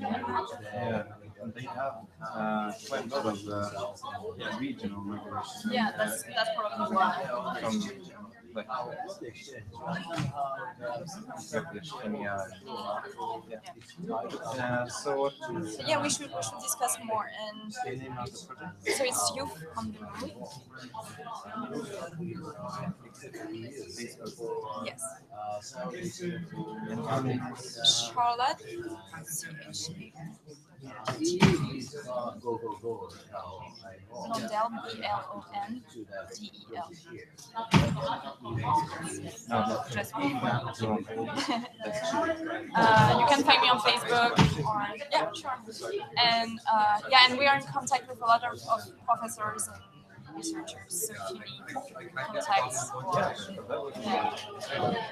Yeah, and they have uh, quite a lot of uh, yeah, regional migration. Yeah, that's that's probably why. From like Yeah. Uh, so Yeah, we should we should discuss more and the name of the project? so it's youth on the move. Yes. And Charlotte. Blondel, B L O N D E L. Just me. Uh, you can find me on Facebook or yeah, sure. And uh, yeah, and we are in contact with a lot of, of professors and researchers. So if you need contacts yeah,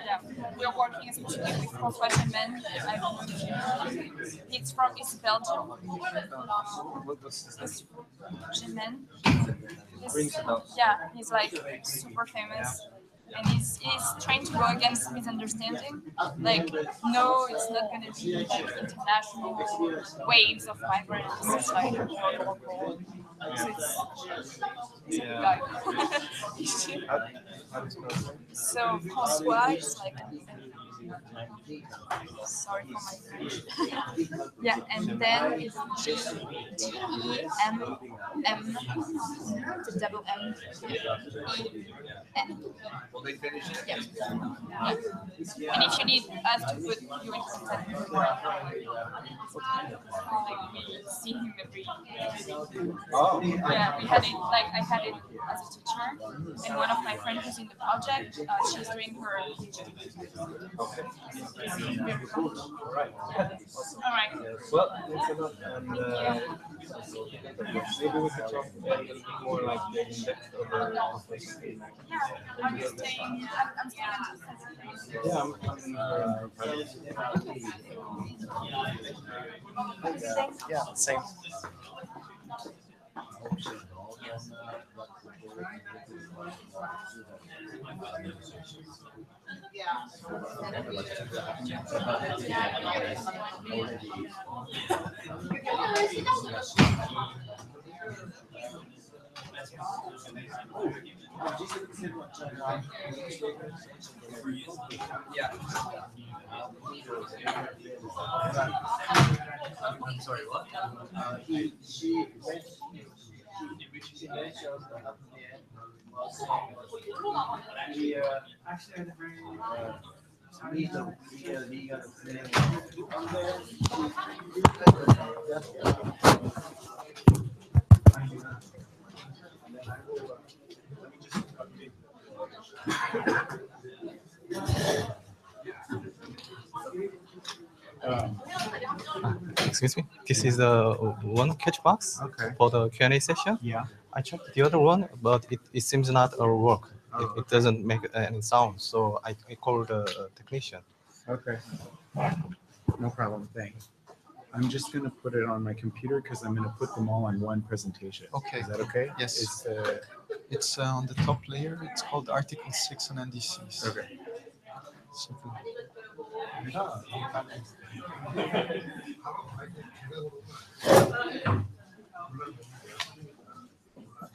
yeah, we are working especially with François Gemenne. I don't know if you know. He's from East Belgium. a bell. Yeah, he's like super famous. And he's, he's trying to go against misunderstanding. Like, no, it's not going to be like international waves of migrants. It's like more local. So it's, it's a guy. How, how do you spell his name? so François is like, sorry for my French. yeah, and then it's G D E M M, the double M E N. Yeah. yeah. And if you need us to put you in contact with like we see him every. Oh, Yeah, we had it like I had it as a teacher, and one of my friends who's in the project, uh, she's doing her. All right. Well, thanks a lot. And maybe we could talk a little bit more like the Yeah, I'm staying. I'm, staying. Yeah, I'm, Yeah, same. I'm sorry, what? Uh, he, she, when she, she mentioned up there, was, uh, actually had a very, uh. Um, Excuse me. This is the one catch box okay. for the Q and A session. Yeah. I checked the other one, but it, it seems not a work. It, it doesn't make any sound. So I, I called the technician. Okay. No problem. Thanks. I'm just gonna put it on my computer because I'm gonna put them all on one presentation. Okay. Is that okay? Yes. It's, uh, It's uh, on the top layer. It's called Article 6 on NDCs. okay. So,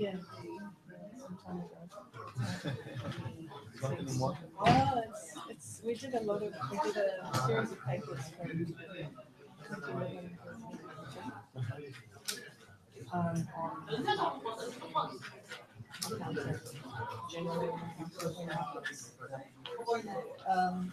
Well, it's, it's, we did a load of, we did a series of papers from. Um, on. Um,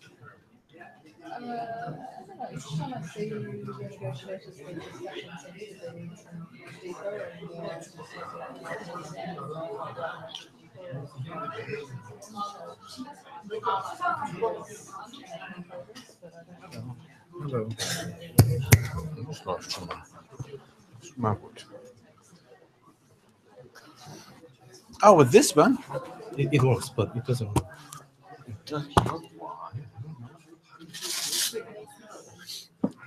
changed. Uh, I don't know, each time I see the negotiators, the discussion seems to be some deeper and more. Hello. Oh, with this one? It, it works, but it doesn't. work.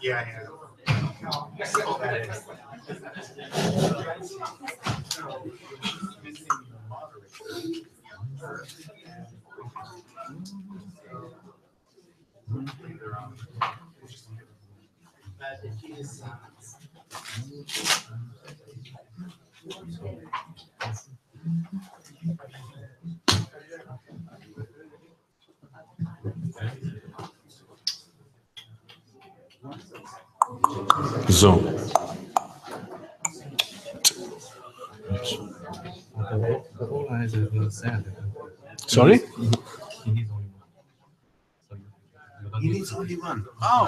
Yeah, yeah. So, The whole, the whole line is uh, sad. Sorry? He needs only one. So you- you He needs only one. Oh.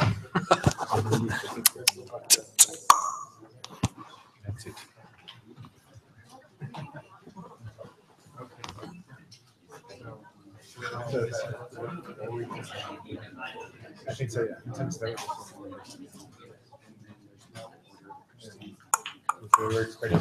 That's it. I think so, yeah. Intense there. They were expecting,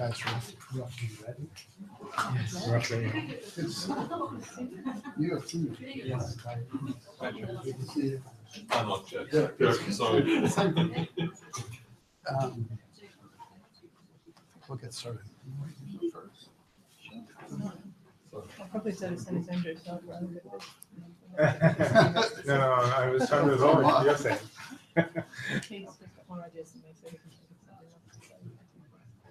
guys rough- roughly ready? Roughly. You have two. Yes. Good to see you. I'm not yet. Yeah, Dirk, sorry. Um, We'll get started. I'll probably say the same thing to yourself, rather than No, no, I was trying to resolve what you're saying. He's just got more ideas than me, so he can think of something Do you guys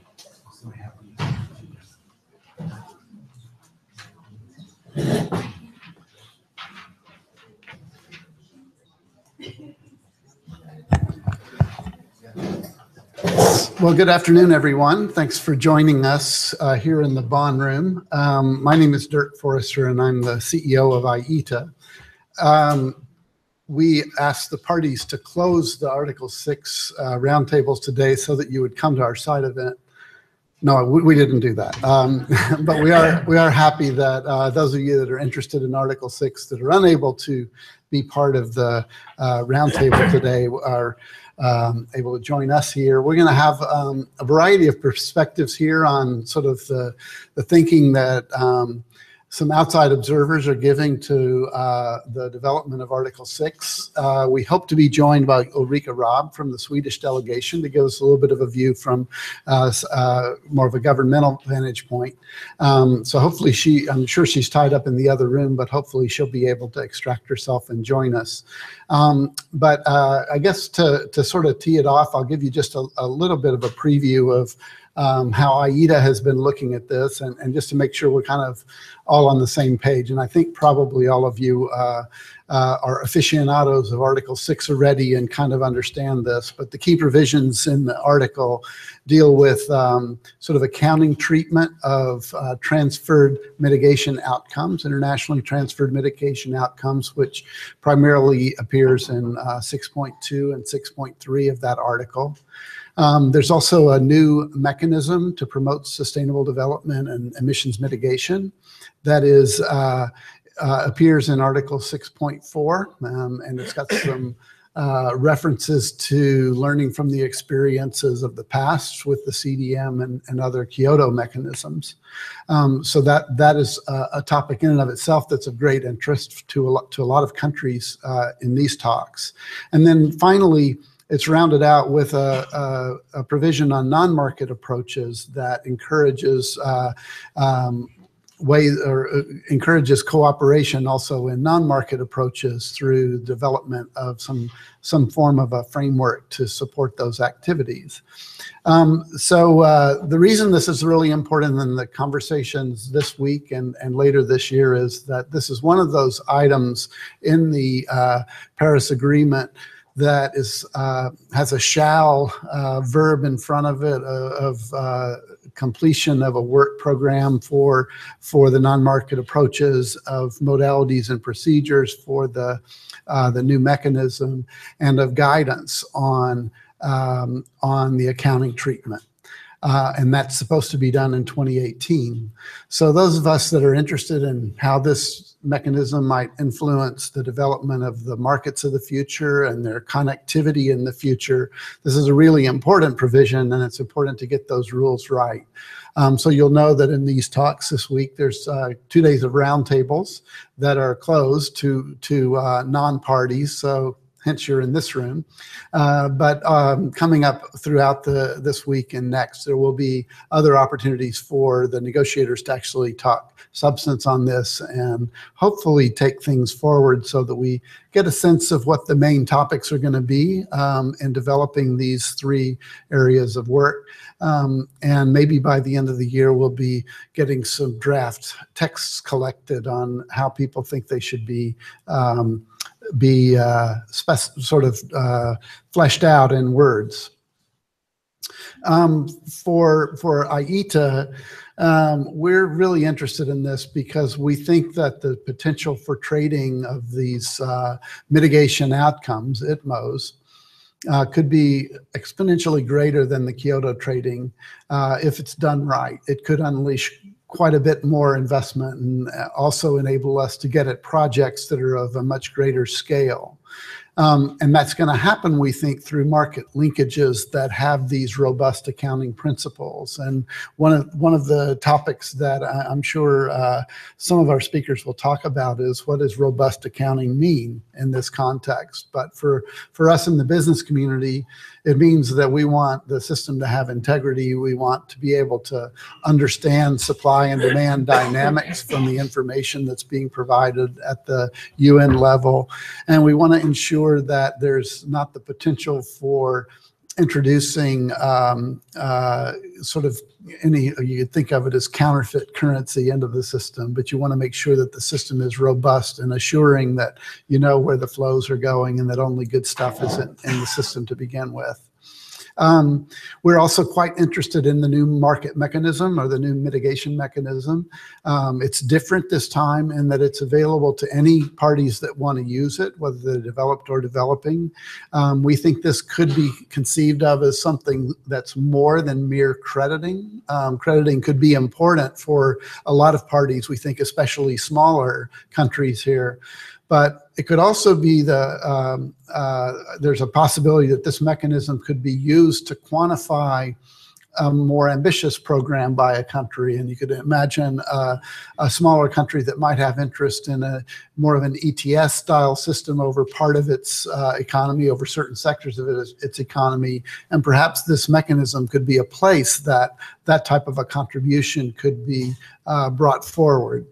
Well, good afternoon, everyone. Thanks for joining us uh, here in the Bond Room. Um, My name is Dirk Forrister, and I'm the CEO of IETA. Um, We asked the parties to close the Article 6 uh, roundtables today so that you would come to our side event No, we, we didn't do that. Um, but we are we are happy that uh, those of you that are interested in Article Six that are unable to be part of the uh, roundtable today are um, able to join us here. We're going to have um, a variety of perspectives here on sort of the the thinking that. Some outside observers are giving to uh, the development of Article 6. Uh, we hope to be joined by Ulrika Raab from the Swedish delegation to give us a little bit of a view from uh, uh, more of a governmental vantage point. Um, so hopefully she, I'm sure she's tied up in the other room, but hopefully she'll be able to extract herself and join us. Um, but uh, I guess to, to sort of tee it off, I'll give you just a, a little bit of a preview of um, how IETA has been looking at this and, and just to make sure we're kind of all on the same page. And I think probably all of you uh, uh, are aficionados of Article 6 already and kind of understand this. But the key provisions in the article deal with um, sort of accounting treatment of uh, transferred mitigation outcomes, internationally transferred mitigation outcomes, which primarily appears in uh, 6.2 and 6.3 of that article. Um, there's also a new mechanism to promote sustainable development and emissions mitigation that is uh, uh, appears in Article 6.4, um, and it's got some uh, references to learning from the experiences of the past with the CDM and, and other Kyoto mechanisms. Um, so that that is a, a topic in and of itself that's of great interest to a lot, to a lot of countries uh, in these talks. And then finally, it's rounded out with a, a, a provision on non-market approaches that encourages uh, um, way or uh, encourages cooperation also in non-market approaches through development of some some form of a framework to support those activities. Um, so uh, the reason this is really important in the conversations this week and, and later this year is that this is one of those items in the uh, Paris Agreement that is uh, has a shall uh, verb in front of it uh, of uh, completion of a work program for for the non-market approaches of modalities and procedures for the uh, the new mechanism and of guidance on um, on the accounting treatment. Uh, and that's supposed to be done in 2018. So those of us that are interested in how this mechanism might influence the development of the markets of the future and their connectivity in the future, this is a really important provision and it's important to get those rules right. Um, so you'll know that in these talks this week, there's uh, two days of roundtables that are closed to, to uh, non-parties. So hence you're in this room. Uh, but um, coming up throughout the this week and next, there will be other opportunities for the negotiators to actually talk substance on this and hopefully take things forward so that we get a sense of what the main topics are going to be um, in developing these three areas of work. Um, and maybe by the end of the year, we'll be getting some draft texts collected on how people think they should be um, be uh, sort of uh, fleshed out in words. Um, for for IETA, um, we're really interested in this because we think that the potential for trading of these uh, mitigation outcomes, ITMOs, uh, could be exponentially greater than the Kyoto trading uh, if it's done right. It could unleash quite a bit more investment and also enable us to get at projects that are of a much greater scale. Um, and that's going to happen, we think, through market linkages that have these robust accounting principles. And one of one of the topics that I, I'm sure uh, some of our speakers will talk about is what does robust accounting mean in this context? But for for us in the business community, it means that we want the system to have integrity. We want to be able to understand supply and demand dynamics from the information that's being provided at the UN level. And we want to ensure that there's not the potential for introducing um, uh, sort of any, you could think of it as counterfeit currency into the system, but you want to make sure that the system is robust and assuring that you know where the flows are going and that only good stuff is in, in the system to begin with. Um, we're also quite interested in the new market mechanism or the new mitigation mechanism. Um, it's different this time in that it's available to any parties that want to use it, whether they're developed or developing. Um, we think this could be conceived of as something that's more than mere crediting. Um, crediting could be important for a lot of parties, we think, especially smaller countries here. But it could also be the, um, uh, there's a possibility that this mechanism could be used to quantify a more ambitious program by a country. And you could imagine uh, a smaller country that might have interest in a more of an ETS style system over part of its uh, economy, over certain sectors of it, its economy. And perhaps this mechanism could be a place that that type of a contribution could be uh, brought forward.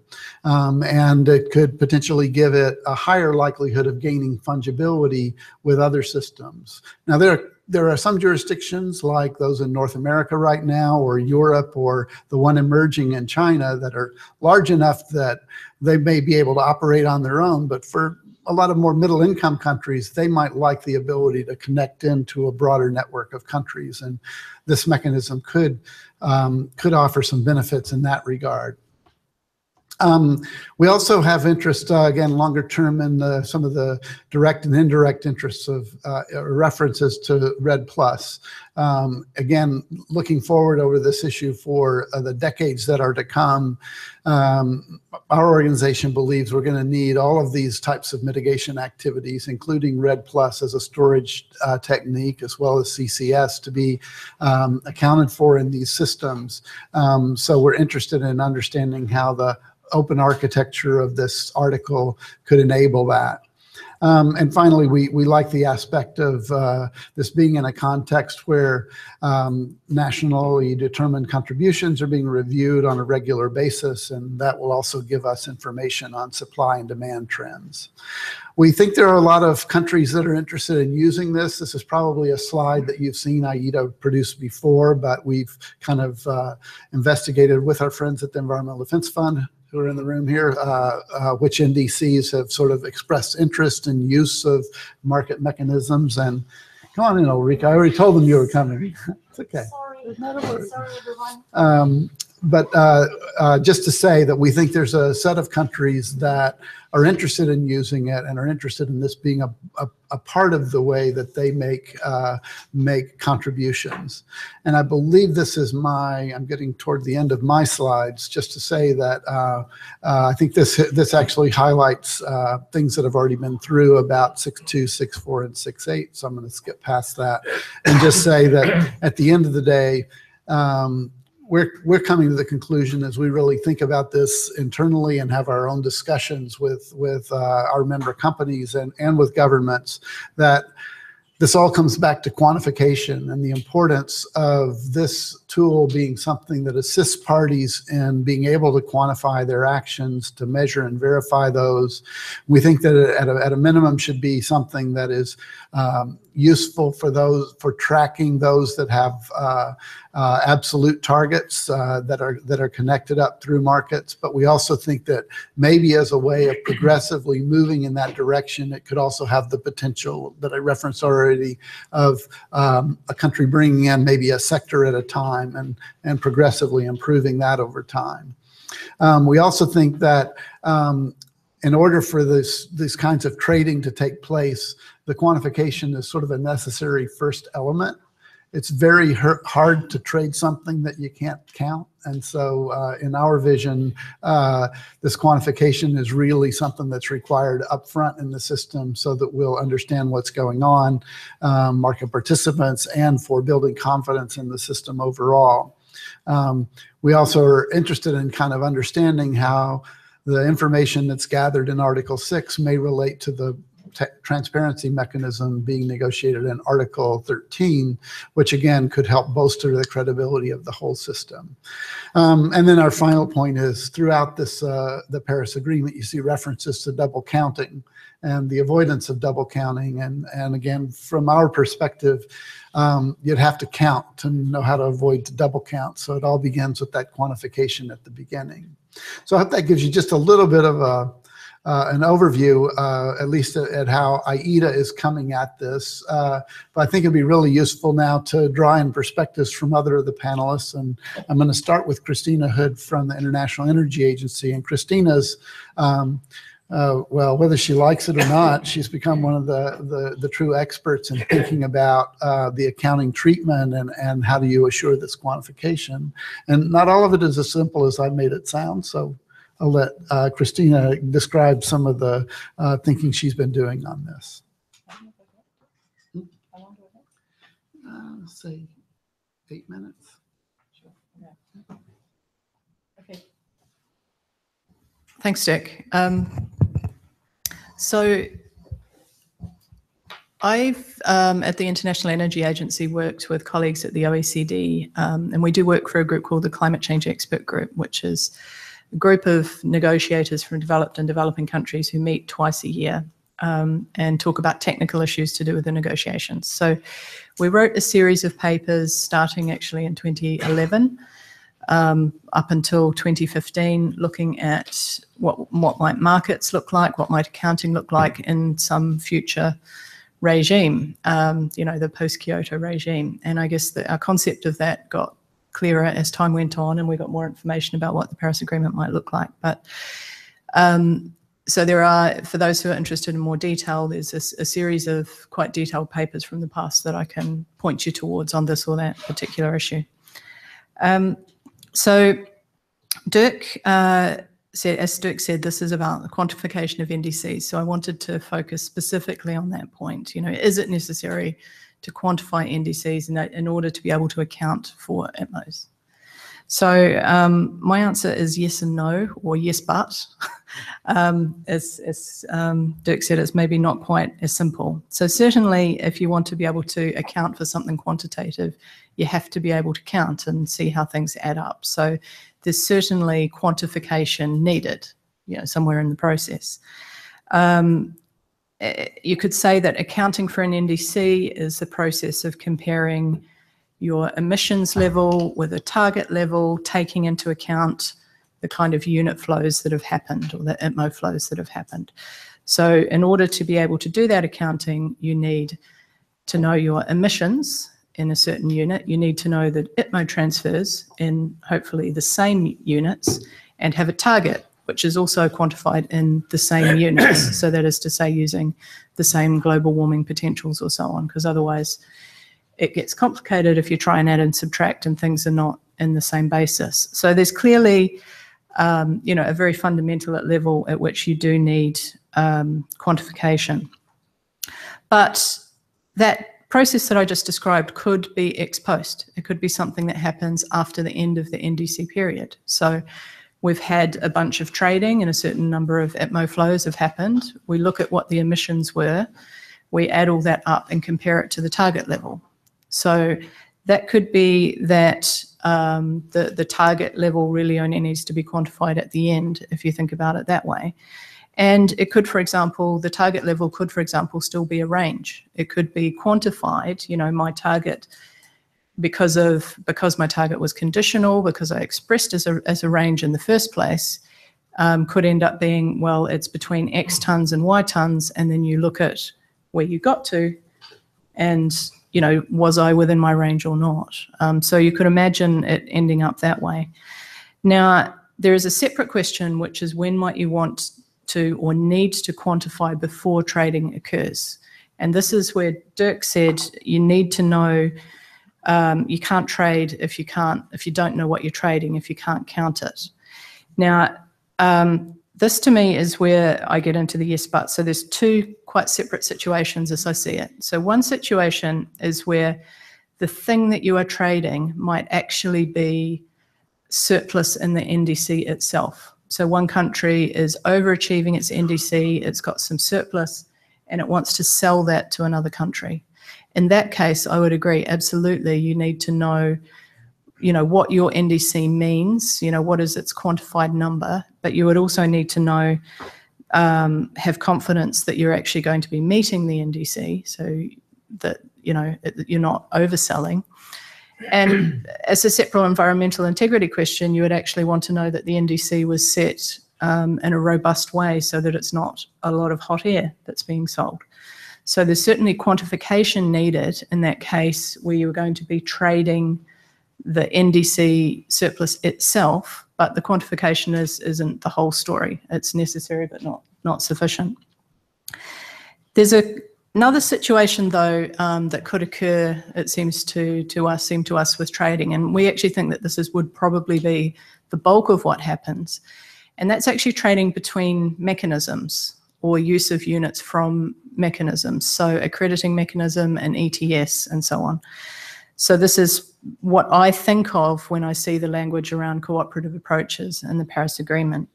Um, and it could potentially give it a higher likelihood of gaining fungibility with other systems. Now, there there are some jurisdictions like those in North America right now or Europe or the one emerging in China that are large enough that they may be able to operate on their own. But for a lot of more middle income countries, they might like the ability to connect into a broader network of countries. And this mechanism could, um, could offer some benefits in that regard. Um, we also have interest, uh, again, longer term in the, some of the direct and indirect interests of uh, references to REDD+. Plus. Um, again, looking forward over this issue for uh, the decades that are to come, um, our organization believes we're going to need all of these types of mitigation activities, including REDD Plus as a storage uh, technique, as well as CCS, to be um, accounted for in these systems. Um, so we're interested in understanding how the open architecture of this article could enable that. Um, and finally, we, we like the aspect of uh, this being in a context where um, nationally determined contributions are being reviewed on a regular basis, and that will also give us information on supply and demand trends. We think there are a lot of countries that are interested in using this. This is probably a slide that you've seen IETA produce before, but we've kind of uh, investigated with our friends at the Environmental Defense Fund who are in the room here, uh, uh, which NDCs have sort of expressed interest in use of market mechanisms. And come on in, Ulrika. I already told them you were coming. it's okay. Sorry. Not a worry. Sorry, everyone. Um, but uh, uh, just to say that we think there's a set of countries that are interested in using it and are interested in this being a, a, a part of the way that they make uh, make contributions. And I believe this is my, I'm getting toward the end of my slides, just to say that uh, uh, I think this this actually highlights uh, things that have already been through about 6.2, 6.4, and 6.8. So I'm going to skip past that and just say that at the end of the day, um, we're we're coming to the conclusion as we really think about this internally and have our own discussions with with uh, our member companies and and with governments that this all comes back to quantification and the importance of this tool being something that assists parties in being able to quantify their actions, to measure and verify those. We think that at a, at a minimum should be something that is um, useful for those for tracking those that have uh, uh, absolute targets uh, that are that are connected up through markets. But we also think that maybe as a way of progressively moving in that direction, it could also have the potential that I referenced already of um, a country bringing in maybe a sector at a time and and progressively improving that over time. Um, we also think that um, in order for this these kinds of trading to take place, the quantification is sort of a necessary first element. It's very hard to trade something that you can't count. And so uh, in our vision, uh, this quantification is really something that's required upfront in the system so that we'll understand what's going on, um, market participants, and for building confidence in the system overall. Um, we also are interested in kind of understanding how the information that's gathered in Article 6 may relate to the transparency mechanism being negotiated in Article 13, which again could help bolster the credibility of the whole system. Um, and then our final point is throughout this uh, the Paris Agreement, you see references to double counting and the avoidance of double counting. And, and again, from our perspective, um, you'd have to count to know how to avoid double count. So it all begins with that quantification at the beginning. So I hope that gives you just a little bit of a uh, an overview, uh, at least at, at how IETA is coming at this. Uh, but I think it'd be really useful now to draw in perspectives from other of the panelists. And I'm going to start with Christina Hood from the International Energy Agency. And Christina's, um, uh, well, whether she likes it or not, she's become one of the, the, the true experts in thinking about uh, the accounting treatment and, and how do you assure this quantification. And not all of it is as simple as I've made it sound. So I'll let uh, Christina describe some of the uh, thinking she's been doing on this. Uh, say eight minutes. Okay. Thanks, Dick. Um, so I've, um, at the International Energy Agency, worked with colleagues at the OECD, um, and we do work for a group called the Climate Change Expert Group, which is a group of negotiators from developed and developing countries who meet twice a year um, and talk about technical issues to do with the negotiations. So we wrote a series of papers starting actually in 2011 um, up until 2015, looking at what, what might markets look like, what might accounting look like in some future regime, um, you know, the post-Kyoto regime. And I guess the, our concept of that got clearer as time went on and we got more information about what the Paris Agreement might look like. But um, so there are, for those who are interested in more detail, there's a, a, series of quite detailed papers from the past that I can point you towards on this or that particular issue. Um, so Dirk uh, said, as Dirk said, this is about the quantification of NDCs. So I wanted to focus specifically on that point. You know, is it necessary to quantify NDCs in, in order to be able to account for ITMOs? So um, my answer is yes and no, or yes but. um, as, as um, Dirk said, it's maybe not quite as simple. So certainly, if you want to be able to account for something quantitative, you have to be able to count and see how things add up. So there's certainly quantification needed, you know, somewhere in the process. Um, you could say that accounting for an NDC is the process of comparing your emissions level with a target level, taking into account the kind of unit flows that have happened or the ITMO flows that have happened. So in order to be able to do that accounting, you need to know your emissions in a certain unit. You need to know the ITMO transfers in hopefully the same units and have a target, which is also quantified in the same units. So that is to say using the same global warming potentials or so on, because otherwise it gets complicated if you try and add and subtract and things are not in the same basis. So there's clearly, um, you know, a very fundamental level at which you do need um, quantification. But that process that I just described could be ex post. It could be something that happens after the end of the NDC period. So we've had a bunch of trading and a certain number of ITMO flows have happened. We look at what the emissions were. We add all that up and compare it to the target level. So that could be that um, the, the target level really only needs to be quantified at the end, if you think about it that way. And it could, for example, the target level could, for example, still be a range. It could be quantified, you know, my target because of because my target was conditional, because I expressed as a, as a range in the first place, um, could end up being, well, it's between X tons and Y tons, and then you look at where you got to, and you know, was I within my range or not? Um, so you could imagine it ending up that way. Now, there is a separate question, which is when might you want to or need to quantify before trading occurs? And this is where Dirk said you need to know um, you can't trade if you can't if you don't know what you're trading if you can't count it. Now, um, this to me is where I get into the yes but. So there's two quite separate situations as I see it. So one situation is where the thing that you are trading might actually be surplus in the NDC itself. So one country is overachieving its NDC, it's got some surplus, and it wants to sell that to another country. In that case, I would agree, absolutely, you need to know you know, what your NDC means, you know, what is its quantified number, but you would also need to know, um, have confidence that you're actually going to be meeting the NDC so that, you know, you're not overselling. And as a separate environmental integrity question, you would actually want to know that the NDC was set um, in a robust way so that it's not a lot of hot air that's being sold. So there's certainly quantification needed in that case where you're going to be trading the NDC surplus itself, but the quantification is, isn't the whole story. It's necessary but not, not sufficient. There's a, another situation though um, that could occur, it seems to, to us, seem to us with trading, and we actually think that this is, would probably be the bulk of what happens. And that's actually trading between mechanisms or use of units from mechanisms. So accrediting mechanism and ETS and so on. So this is what I think of when I see the language around cooperative approaches and the Paris Agreement.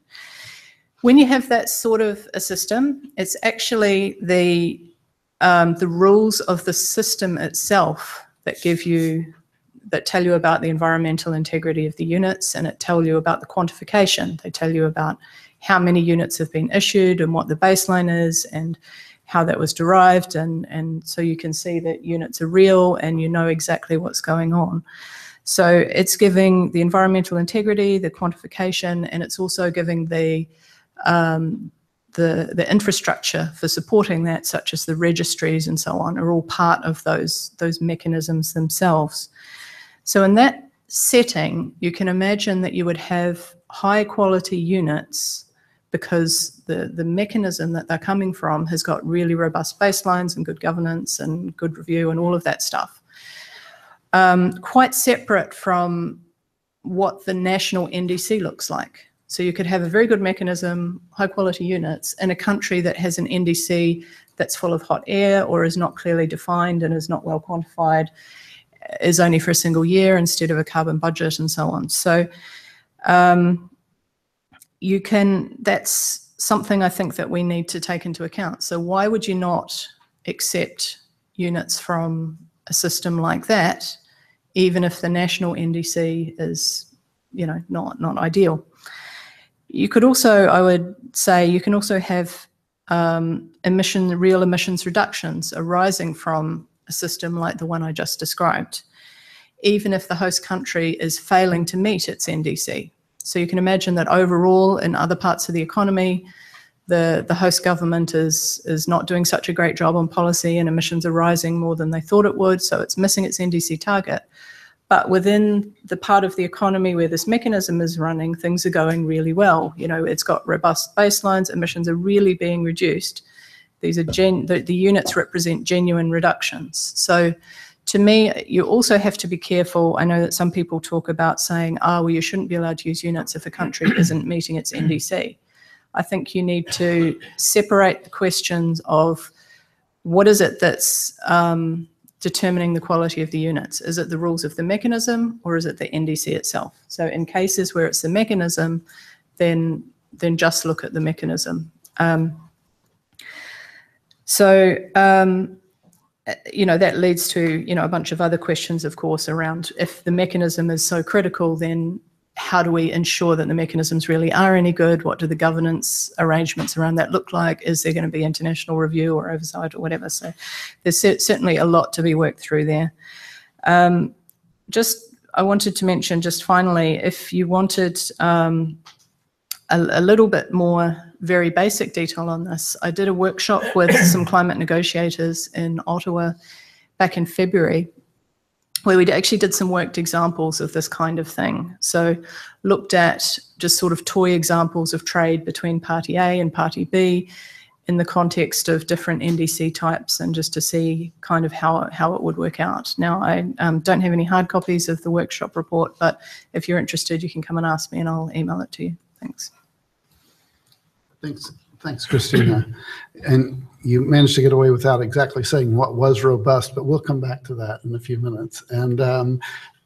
When you have that sort of a system, it's actually the um, the rules of the system itself that give you that tell you about the environmental integrity of the units and it tell you about the quantification. They tell you about how many units have been issued and what the baseline is and how that was derived and and so you can see that units are real and you know exactly what's going on. So it's giving the environmental integrity the quantification and it's also giving the um, the the infrastructure for supporting that such as the registries and so on are all part of those those mechanisms themselves. So in that setting you can imagine that you would have high quality units because the, the mechanism that they're coming from has got really robust baselines and good governance and good review and all of that stuff. Um, quite separate from what the national NDC looks like. So you could have a very good mechanism, high quality units in a country that has an NDC that's full of hot air or is not clearly defined and is not well quantified, is only for a single year instead of a carbon budget and so on. So um, you can, that's something I think that we need to take into account. So why would you not accept units from a system like that, even if the national NDC is, you know, not, not ideal? You could also, I would say, you can also have um, emission, real emissions reductions arising from a system like the one I just described, even if the host country is failing to meet its NDC. So you can imagine that overall in other parts of the economy, the, the host government is, is not doing such a great job on policy and emissions are rising more than they thought it would, so it's missing its NDC target. But within the part of the economy where this mechanism is running, things are going really well. You know, it's got robust baselines, emissions are really being reduced. These are gen, the, the units represent genuine reductions. So to me, you also have to be careful. I know that some people talk about saying, oh, well, you shouldn't be allowed to use units if a country isn't meeting its NDC. I think you need to separate the questions of what is it that's um, determining the quality of the units? Is it the rules of the mechanism or is it the NDC itself? So in cases where it's the mechanism, then then just look at the mechanism. Um, so um, you know, that leads to, you know, a bunch of other questions, of course, around if the mechanism is so critical, then how do we ensure that the mechanisms really are any good? What do the governance arrangements around that look like? Is there going to be international review or oversight or whatever? So there's certainly a lot to be worked through there. Um, just, I wanted to mention just finally, if you wanted um, a, a little bit more very basic detail on this. I did a workshop with some climate negotiators in Ottawa back in February where we actually did some worked examples of this kind of thing. So looked at just sort of toy examples of trade between party A and party B in the context of different NDC types and just to see kind of how, how it would work out. Now, I um, don't have any hard copies of the workshop report, but if you're interested, you can come and ask me and I'll email it to you. Thanks. Thanks, thanks, Christina. And you managed to get away without exactly saying what was robust, but we'll come back to that in a few minutes. And um,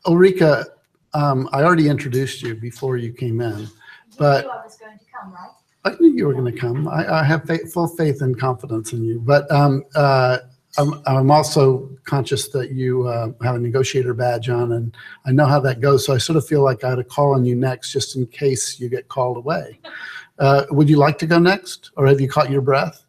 Ulrika, um, I already introduced you before you came in, but I was going to come, right? I knew you were going to come. I, I have faith, full faith and confidence in you. But um, uh, I'm, I'm also conscious that you uh, have a negotiator badge on, and I know how that goes. So I sort of feel like I had to call on you next, just in case you get called away. Uh, would you like to go next, or have you caught your breath?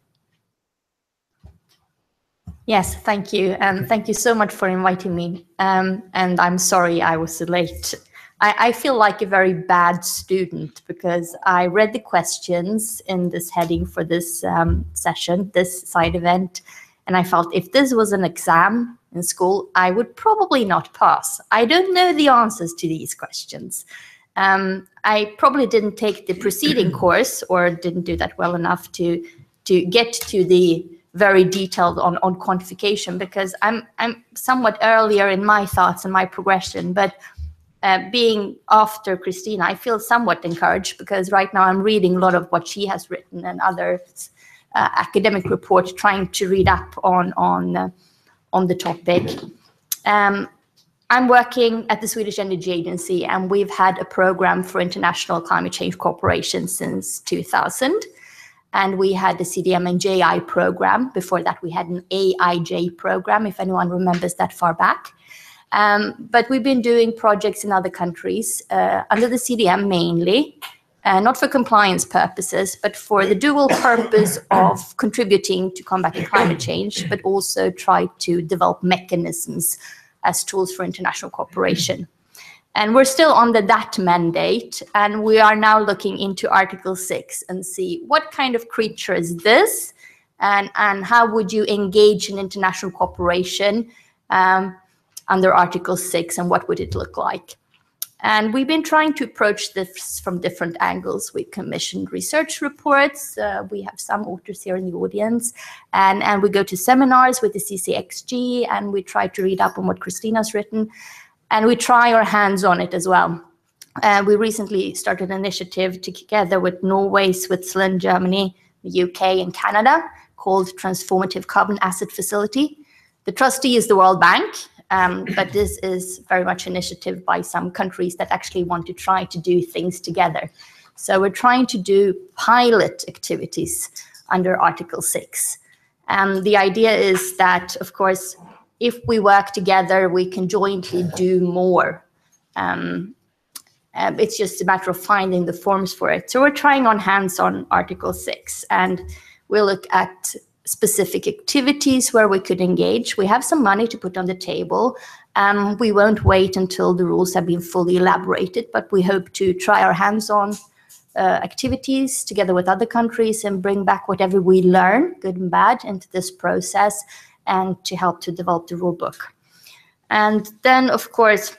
Yes, thank you. And thank you so much for inviting me. Um, and I'm sorry I was late. I, I feel like a very bad student because I read the questions in this heading for this um, session, this side event, and I felt if this was an exam in school, I would probably not pass. I don't know the answers to these questions. Um, I probably didn't take the preceding course or didn't do that well enough to to get to the very detailed on, on quantification because I'm I'm somewhat earlier in my thoughts and my progression, but uh, being after Christina, I feel somewhat encouraged because right now I'm reading a lot of what she has written and other uh, academic reports, trying to read up on on uh, on the topic. Um, I'm working at the Swedish Energy Agency, and we've had a program for international climate change cooperation since 2000. And we had the CDM and JI program. Before that, we had an AIJ program, if anyone remembers that far back. Um, but we've been doing projects in other countries uh, under the CDM mainly, uh, not for compliance purposes, but for the dual purpose of contributing to combating climate change, but also try to develop mechanisms as tools for international cooperation. And we're still under that mandate, and we are now looking into Article 6 and see what kind of creature is this, and, and how would you engage in international cooperation um, under Article 6, and what would it look like? And we've been trying to approach this from different angles. We've commissioned research reports. Uh, we have some authors here in the audience. And, and we go to seminars with the CCXG and we try to read up on what Christina's written. And we try our hands on it as well. Uh, we recently started an initiative together with Norway, Switzerland, Germany, the UK, and Canada called Transformative Carbon Asset Facility. The trustee is the World Bank, um, but this is very much initiative by some countries that actually want to try to do things together. So we're trying to do pilot activities under Article 6. And the idea is that, of course, if we work together, we can jointly do more. Um, uh, it's just a matter of finding the forms for it. So we're trying on hands on Article 6, and we'll look at specific activities where we could engage. We have some money to put on the table. Um, we won't wait until the rules have been fully elaborated, but we hope to try our hands-on uh, activities together with other countries and bring back whatever we learn, good and bad, into this process and to help to develop the rule book. And then, of course,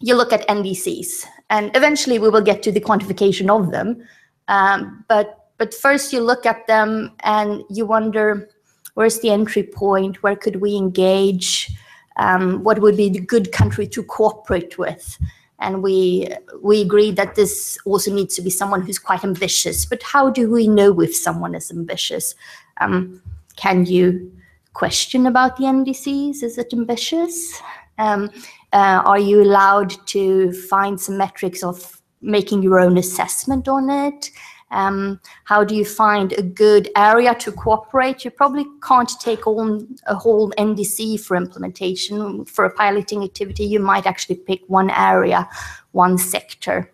you look at NDCs, and eventually we will get to the quantification of them. Um, but but first you look at them and you wonder, where's the entry point? Where could we engage? Um, what would be the good country to cooperate with? And we we agree that this also needs to be someone who's quite ambitious. But how do we know if someone is ambitious? Um, can you question about the NDCs? Is it ambitious? Um, uh, are you allowed to find some metrics of making your own assessment on it? Um, how do you find a good area to cooperate? You probably can't take on a whole NDC for implementation. For a piloting activity, you might actually pick one area, one sector.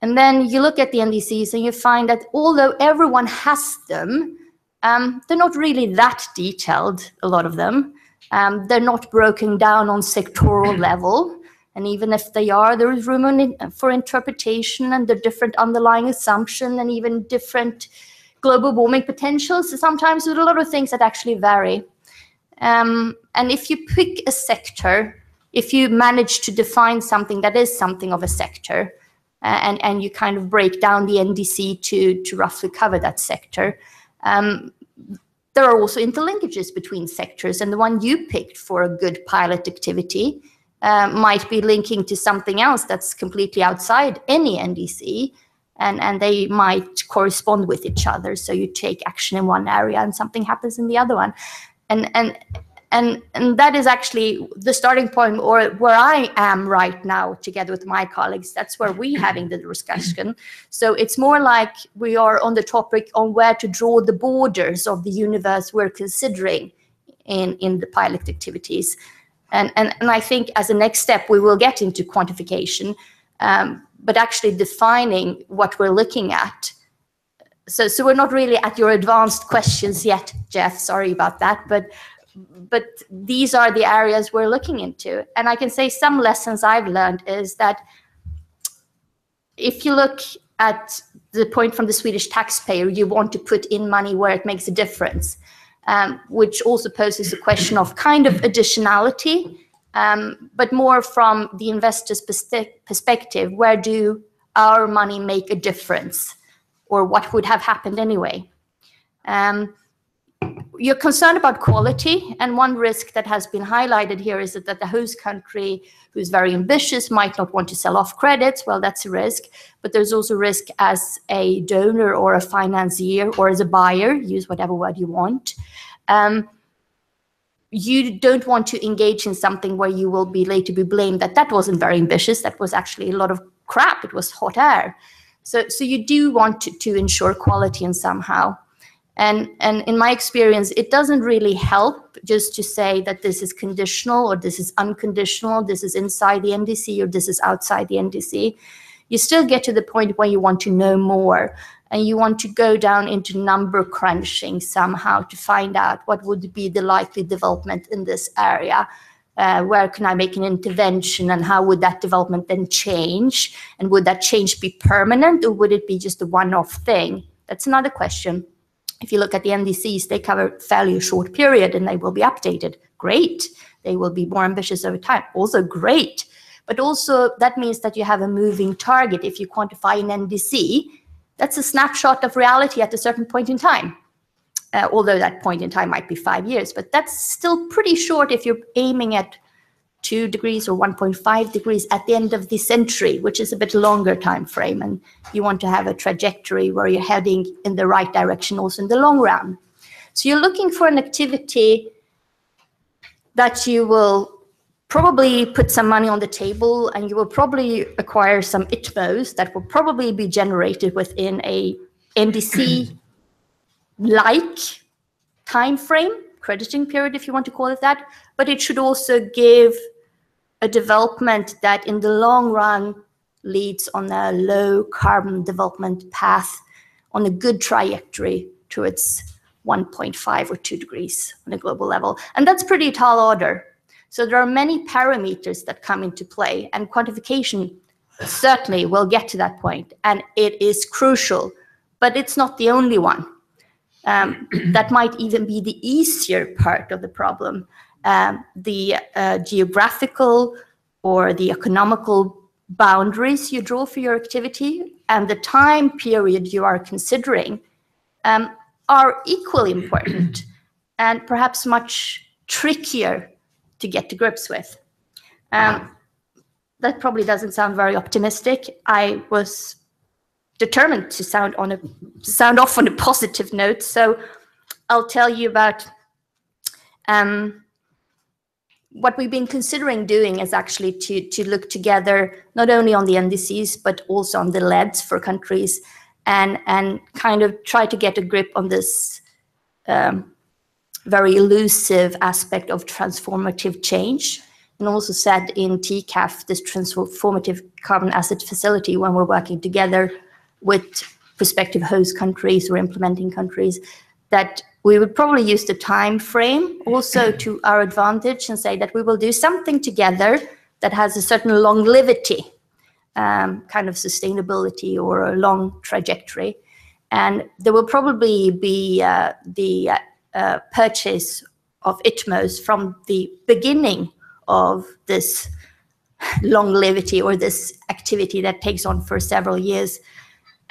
And then you look at the NDCs and you find that although everyone has them, um, they're not really that detailed, a lot of them. Um, they're not broken down on sectoral level. And even if they are, there is room in, for interpretation and the different underlying assumption and even different global warming potentials, sometimes with a lot of things that actually vary. Um, and if you pick a sector, if you manage to define something that is something of a sector, uh, and, and you kind of break down the NDC to, to roughly cover that sector, um, there are also interlinkages between sectors. And the one you picked for a good pilot activity uh, might be linking to something else that's completely outside any NDC, and, and they might correspond with each other. So you take action in one area and something happens in the other one. And, and, and, and that is actually the starting point or where I am right now together with my colleagues. That's where we're having the discussion. So it's more like we are on the topic on where to draw the borders of the universe we're considering in, in the pilot activities. And, and, and I think as a next step, we will get into quantification, um, but actually defining what we're looking at. So, so we're not really at your advanced questions yet, Jeff. Sorry about that, but but these are the areas we're looking into. And I can say some lessons I've learned is that if you look at the point from the Swedish taxpayer, you want to put in money where it makes a difference, um, which also poses a question of kind of additionality, um, but more from the investor's perspective. Where do our money make a difference, or what would have happened anyway? Um, you're concerned about quality, and one risk that has been highlighted here is that, that the host country, who's very ambitious, might not want to sell off credits. Well, that's a risk, but there's also risk as a donor or a financier or as a buyer. Use whatever word you want. Um, you don't want to engage in something where you will be later be blamed that that wasn't very ambitious. That was actually a lot of crap. It was hot air. So, so you do want to, to ensure quality and somehow. And, and in my experience, it doesn't really help just to say that this is conditional or this is unconditional, this is inside the NDC or this is outside the NDC. You still get to the point where you want to know more and you want to go down into number crunching somehow to find out what would be the likely development in this area. Uh, where can I make an intervention and how would that development then change? And would that change be permanent or would it be just a one off thing? That's another question. If you look at the NDCs, they cover fairly a short period and they will be updated. Great. They will be more ambitious over time. Also great. But also that means that you have a moving target. If you quantify an NDC, that's a snapshot of reality at a certain point in time. Uh, although that point in time might be five years, but that's still pretty short if you're aiming at two degrees or 1.5 degrees at the end of the century, which is a bit longer time frame. And you want to have a trajectory where you're heading in the right direction also in the long run. So you're looking for an activity that you will probably put some money on the table and you will probably acquire some ITMOs that will probably be generated within a NDC like time frame crediting period if you want to call it that but it should also give a development that in the long run leads on a low carbon development path on a good trajectory towards 1.5 or 2 degrees on a global level. And that's pretty tall order. So there are many parameters that come into play, and quantification certainly will get to that point, and it is crucial, but it's not the only one. Um, that might even be the easier part of the problem um, the uh, geographical or the economical boundaries you draw for your activity and the time period you are considering um, are equally important and perhaps much trickier to get to grips with. Um, that probably doesn't sound very optimistic. I was determined to sound on a sound off on a positive note, so I'll tell you about um, what we've been considering doing is actually to, to look together not only on the NDCs but also on the LEDs for countries and and kind of try to get a grip on this um, very elusive aspect of transformative change. And also said in TCAF this transformative carbon asset facility when we're working together with prospective host countries or implementing countries that we would probably use the time frame also to our advantage and say that we will do something together that has a certain longevity, um, kind of sustainability or a long trajectory. And there will probably be uh, the uh, uh, purchase of ITMOs from the beginning of this longevity or this activity that takes on for several years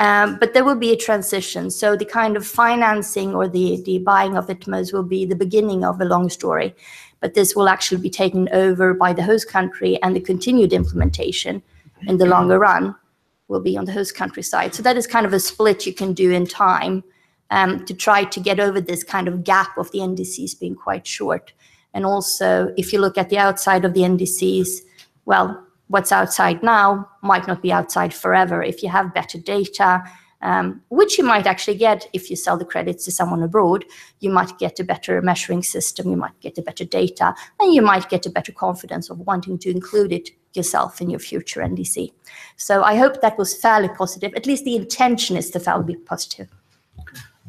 um, but there will be a transition. So the kind of financing or the, the buying of ITMOs will be the beginning of a long story. But this will actually be taken over by the host country and the continued implementation in the longer run will be on the host country side. So that is kind of a split you can do in time um, to try to get over this kind of gap of the NDCs being quite short. And also, if you look at the outside of the NDCs, well, what's outside now might not be outside forever. If you have better data, um, which you might actually get if you sell the credits to someone abroad, you might get a better measuring system, you might get a better data, and you might get a better confidence of wanting to include it yourself in your future NDC. So I hope that was fairly positive. At least the intention is to fairly be positive.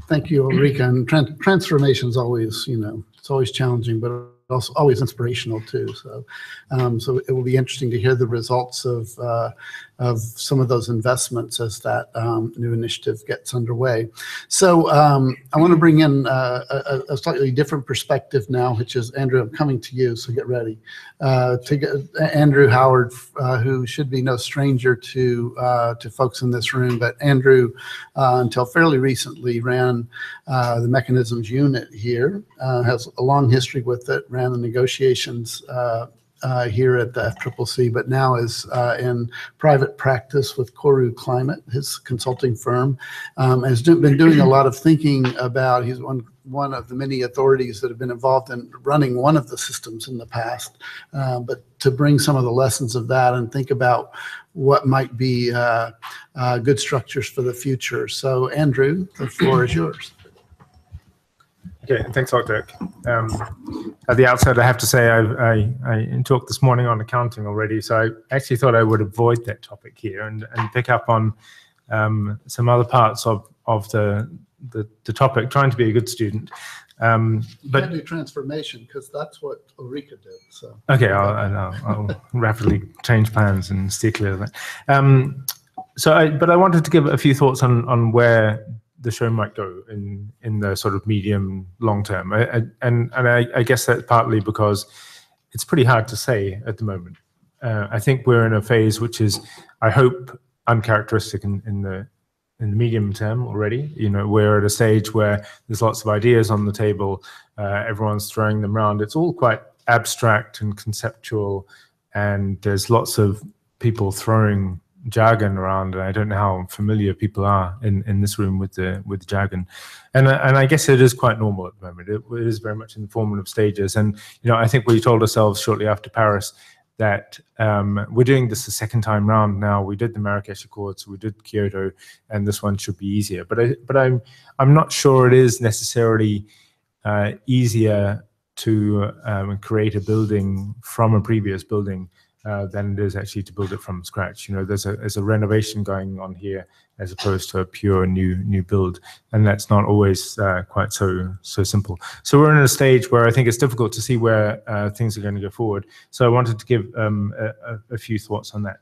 Thank you, Ulrika. And tran- transformation is always, you know, it's always challenging, but also always inspirational too. So, um, so it will be interesting to hear the results of uh, of some of those investments as that um, new initiative gets underway. So, um, I want to bring in uh, a, a slightly different perspective now, which is Andrew. I'm coming to you, so get ready. Uh, to get Andrew Howard, uh, who should be no stranger to uh, to folks in this room, but Andrew, uh, until fairly recently, ran uh, the mechanisms unit here. Has a long history with it. Ran the negotiations uh, here at the FCCC, but now is uh, in private practice with Koru Climate, his consulting firm. Um, has do, been doing a lot of thinking about. He's one one of the many authorities that have been involved in running one of the systems in the past, uh, but to bring some of the lessons of that and think about what might be uh, uh, good structures for the future. So, Andrew, the floor is yours. Okay, thanks a lot, Dirk. Um, at the outset, I have to say I, I, I talked this morning on accounting already, so I actually thought I would avoid that topic here and, and pick up on um, some other parts of, of the, the, the topic, trying to be a good student. Um, but do transformation because that's what Ulrika did. So, Okay, I'll, I'll, I'll rapidly change plans and steer clear of that. Um, so, I, but I wanted to give a few thoughts on on where the show might go in in the sort of medium long term, I, I, and and I, I guess that's partly because it's pretty hard to say at the moment. Uh, I think we're in a phase which is, I hope, uncharacteristic in, in the in the medium term already. You know, we're at a stage where there's lots of ideas on the table. Uh, everyone's throwing them around. It's all quite abstract and conceptual, and there's lots of people throwing jargon around. And I don't know how familiar people are in, in this room with the with the jargon, and I- and I guess it is quite normal at the moment. It, it is very much in the formative stages, and you know, I think we told ourselves shortly after Paris that um, we're doing this the second time round now. We did the Marrakesh Accords, we did Kyoto, and this one should be easier. But I, but I'm I'm not sure it is necessarily uh, easier to um, create a building from a previous building uh, than it is actually to build it from scratch. You know, there's a there's a renovation going on here as opposed to a pure new new build, and that's not always uh, quite so so simple. So we're in a stage where I think it's difficult to see where uh, things are going to go forward. So I wanted to give um, a, a, few thoughts on that.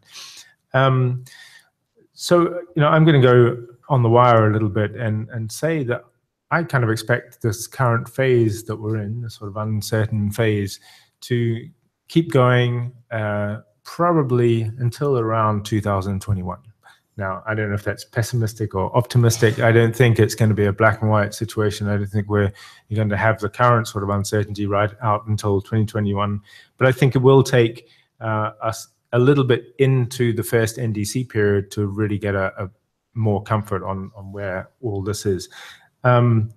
Um, so you know, I'm going to go on the wire a little bit and and say that I kind of expect this current phase that we're in, this sort of uncertain phase, to keep going uh, probably until around 2021. Now, I don't know if that's pessimistic or optimistic. I don't think it's going to be a black and white situation. I don't think we're you're going to have the current sort of uncertainty right out until 2021. But I think it will take uh, us a little bit into the first NDC period to really get a, a more comfort on on where all this is. Um,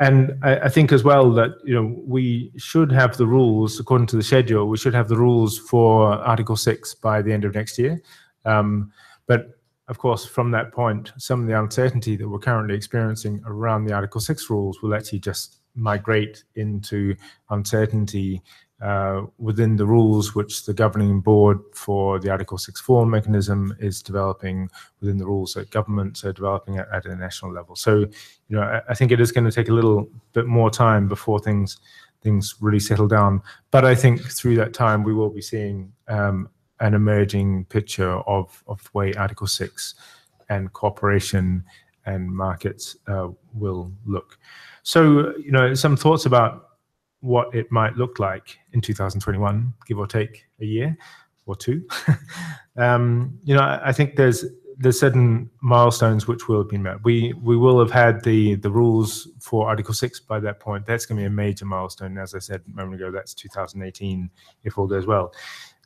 and I, I think as well that you know we should have the rules according to the schedule. We should have the rules for Article Six by the end of next year. Um, but of course, from that point, some of the uncertainty that we're currently experiencing around the Article Six rules will actually just migrate into uncertainty uh, within the rules which the governing board for the Article 6.4 mechanism is developing within the rules that governments are developing at, at a national level. So, you know, I, I think it is going to take a little bit more time before things things really settle down. But I think through that time we will be seeing um, an emerging picture of of the way Article 6 and cooperation and markets uh, will look. So, you know, some thoughts about what it might look like in 2021, give or take a year or two. um, you know, I, I think there's there's certain milestones which will have been met. We we will have had the the rules for Article Six by that point. That's going to be a major milestone. As I said a moment ago, that's 2018 if all goes well.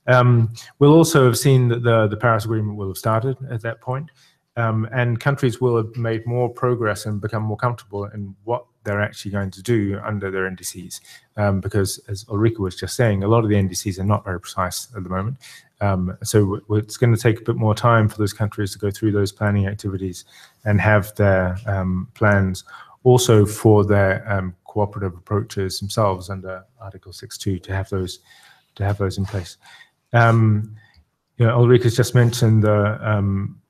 Um, we'll also have seen that the the Paris Agreement will have started at that point. Um, and countries will have made more progress and become more comfortable in what they're actually going to do under their NDCs. Um, because, as Ulrika was just saying, a lot of the NDCs are not very precise at the moment. Um, so it's going to take a bit more time for those countries to go through those planning activities and have their um, plans also for their um, cooperative approaches themselves under Article 6.2 to have those to have those in place. Um, you know, Ulrika's just mentioned the um,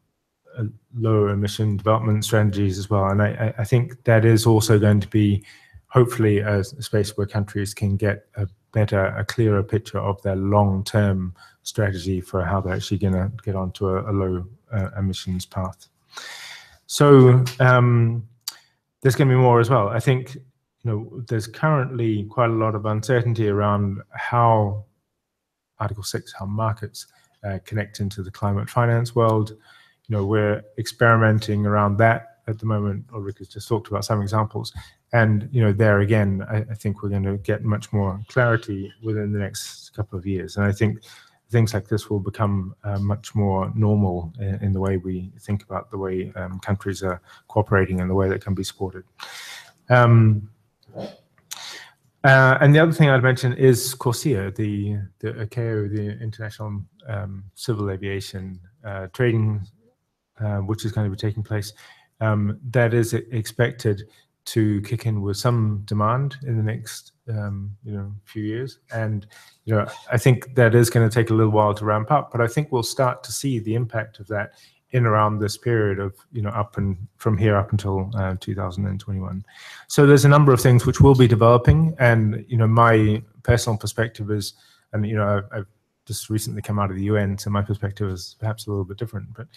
lower emission development strategies as well. And I, I- think that is also going to be hopefully a space where countries can get a better, a clearer picture of their long-term strategy for how they're actually going to get onto a, a low uh, emissions path. So um, there's going to be more as well. I think you know there's currently quite a lot of uncertainty around how Article Six, how markets uh, connect into the climate finance world. You know, we're experimenting around that at the moment. Ulrika's just talked about some examples, and you know, there again, I, I think we're going to get much more clarity within the next couple of years. And I think things like this will become uh, much more normal in, in, the way we think about the way um, countries are cooperating and the way that can be supported. Um, uh, and the other thing I'd mention is CORSIA, the, the ICAO, the International um, Civil Aviation uh, Trading, uh, which is going to be taking place. Um, that is expected to kick in with some demand in the next um, you know few years, and you know I think that is going to take a little while to ramp up. But I think we'll start to see the impact of that in around this period of you know up and from here up until uh, 2021 so there's a number of things which will be developing and you know my personal perspective is and you know I've, I've just recently come out of the UN so my perspective is perhaps a little bit different but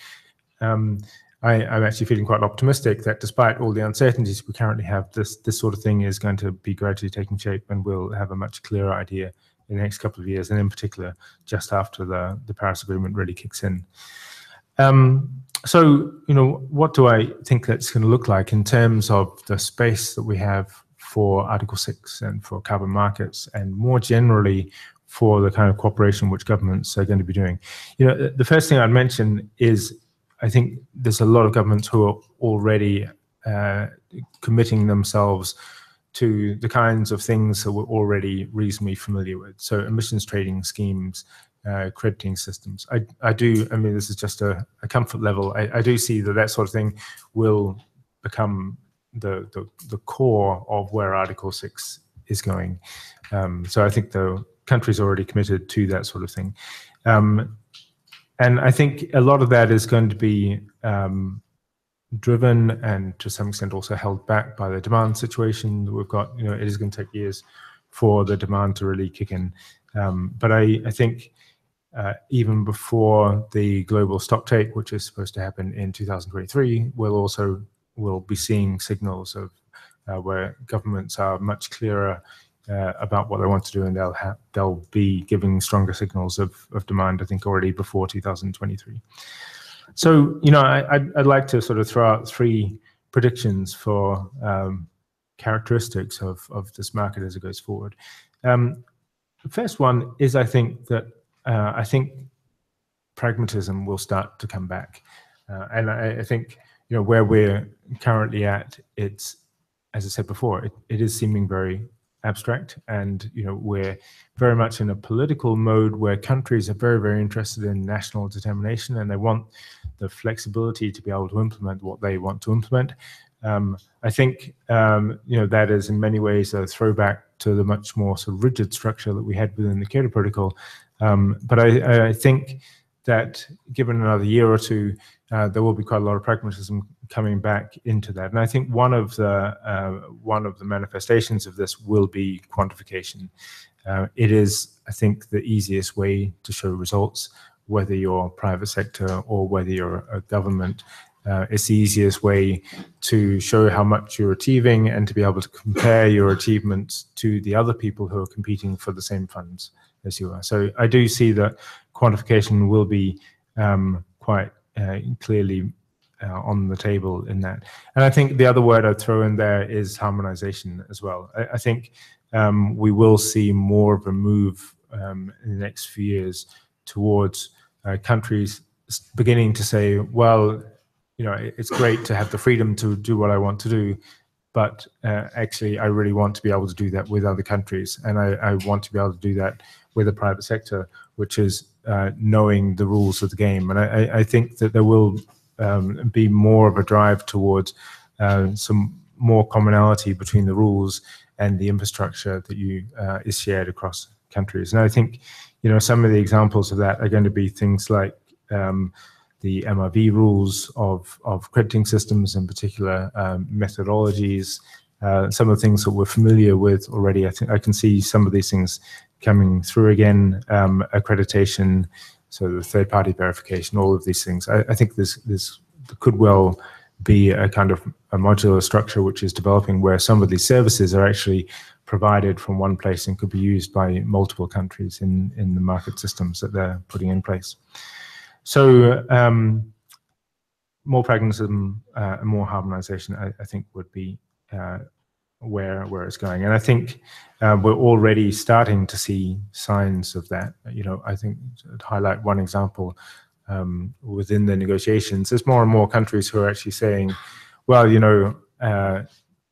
um, I, am actually feeling quite optimistic that despite all the uncertainties we currently have this this sort of thing is going to be gradually taking shape and we'll have a much clearer idea in the next couple of years and in particular just after the the Paris Agreement really kicks in. Um, so, you know, what do I think that's going to look like in terms of the space that we have for Article 6 and for carbon markets and more generally for the kind of cooperation which governments are going to be doing? You know, the first thing I'd mention is I think there's a lot of governments who are already uh, committing themselves to the kinds of things that we're already reasonably familiar with. So emissions trading schemes, uh, crediting systems. I, I do, I mean, this is just a, a comfort level. I, I do see that that sort of thing will become the, the, the core of where Article 6 is going. Um, so I think the country's already committed to that sort of thing. Um, and I think a lot of that is going to be um, driven and to some extent also held back by the demand situation that we've got. You know, it is going to take years for the demand to really kick in. Um, but I, I think uh, even before the global stock take, which is supposed to happen in 2023, we'll also will be seeing signals of uh, where governments are much clearer uh, about what they want to do, and they'll they'll be giving stronger signals of, of demand. I think already before 2023. So you know, I, I'd, I'd like to sort of throw out three predictions for um, characteristics of of this market as it goes forward. Um, the first one is I think that uh, I think pragmatism will start to come back. Uh, and I, I, think you know where we're currently at, it's as I said before, it, it is seeming very abstract, and you know we're very much in a political mode where countries are very very interested in national determination, and they want the flexibility to be able to implement what they want to implement. Um, I think um, you know that is in many ways a throwback to the much more sort of rigid structure that we had within the Kyoto Protocol, um, but I, I, think that given another year or two, uh, there will be quite a lot of pragmatism coming back into that. And I think one of the uh, one of the manifestations of this will be quantification. Uh, it is, I think, the easiest way to show results, whether you're private sector or whether you're a government. Uh, it's the easiest way to show how much you're achieving and to be able to compare your achievements to the other people who are competing for the same funds as you are. So I do see that quantification will be um, quite uh, clearly uh, on the table in that. And I think the other word I'd throw in there is harmonization as well. I, I think um, we will see more of a move um, in the next few years towards uh, countries beginning to say, well, you know, it's great to have the freedom to do what I want to do, but uh, actually, I really want to be able to do that with other countries, and I, I want to be able to do that with the private sector, which is uh, knowing the rules of the game. And I, I think that there will um, be more of a drive towards uh, some more commonality between the rules and the infrastructure that you uh, is shared across countries. And I think, you know, some of the examples of that are going to be things like um, the MRV rules of, of crediting systems, in particular um, methodologies, uh, some of the things that we're familiar with already. I think I can see some of these things coming through again. Um, accreditation, so the third-party verification, all of these things. I, I think this this could well be a kind of a modular structure which is developing where some of these services are actually provided from one place and could be used by multiple countries in in the market systems that they're putting in place. So um, more pragmatism uh, and more harmonization, I, I think, would be where where it's going. And I think uh, we're already starting to see signs of that. You know, I think to highlight one example um, within the negotiations, there's more and more countries who are actually saying, well, you know, uh,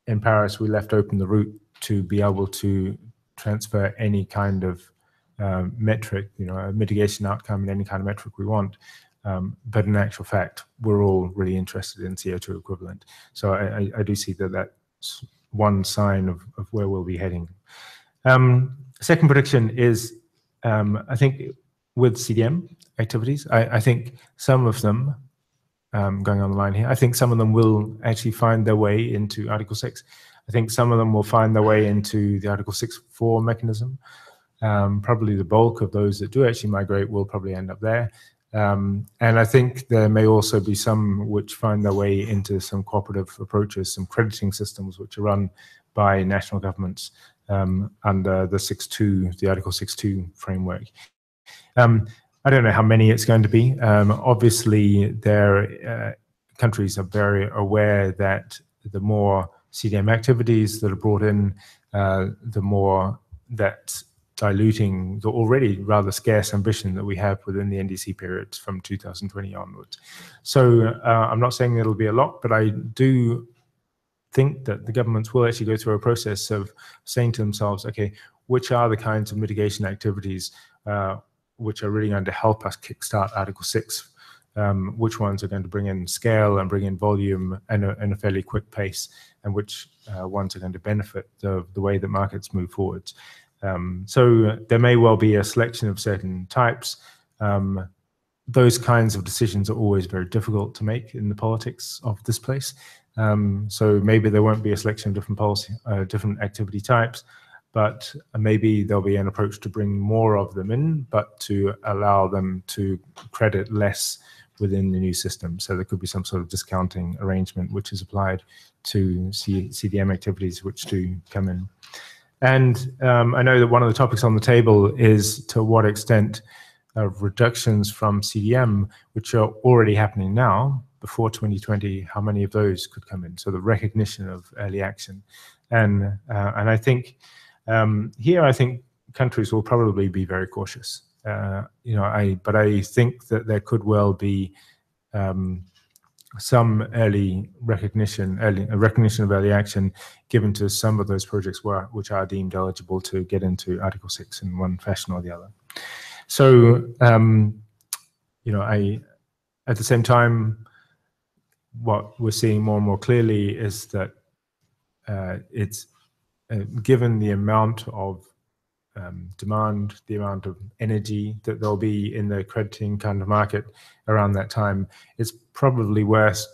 in Paris we left open the route to be able to transfer any kind of um, metric, you know, a mitigation outcome in any kind of metric we want. Um, but in actual fact, we're all really interested in CO2 equivalent. So I, I, I do see that that's one sign of, of where we'll be heading. Um, second prediction is, um, I think with CDM activities, I, I think some of them, um, going on the line here, I think some of them will actually find their way into Article 6. I think some of them will find their way into the Article 6.4 mechanism. Um, probably the bulk of those that do actually migrate will probably end up there. Um, and I think there may also be some which find their way into some cooperative approaches, some crediting systems which are run by national governments um, under the 6.2, the Article 6.2 framework. Um, I don't know how many it's going to be. Um, obviously, their uh, countries are very aware that the more CDM activities that are brought in, uh, the more that diluting the already rather scarce ambition that we have within the NDC period from 2020 onwards. So uh, I'm not saying it'll be a lot, but I do think that the governments will actually go through a process of saying to themselves, okay, which are the kinds of mitigation activities uh, which are really going to help us kickstart Article 6 um, which ones are going to bring in scale and bring in volume in a, in a fairly quick pace, and which uh, ones are going to benefit the, the way that markets move forwards. Um, so there may well be a selection of certain types. Um, those kinds of decisions are always very difficult to make in the politics of this place. Um, so maybe there won't be a selection of different policy, uh, different activity types, but maybe there'll be an approach to bring more of them in, but to allow them to credit less within the new system. So there could be some sort of discounting arrangement which is applied to C CDM activities which do come in. And um, I know that one of the topics on the table is to what extent uh, reductions from CDM, which are already happening now, before 2020, how many of those could come in? So the recognition of early action. And, uh, and I think um, here, I think countries will probably be very cautious. Uh, you know, I, but I think that there could well be um, some early recognition, early recognition of early action given to some of those projects were, which are deemed eligible to get into Article 6 in one fashion or the other. So, um, you know, I, at the same time, what we're seeing more and more clearly is that uh, it's uh, given the amount of um, demand, the amount of energy that there'll be in the crediting kind of market around that time, it's probably worth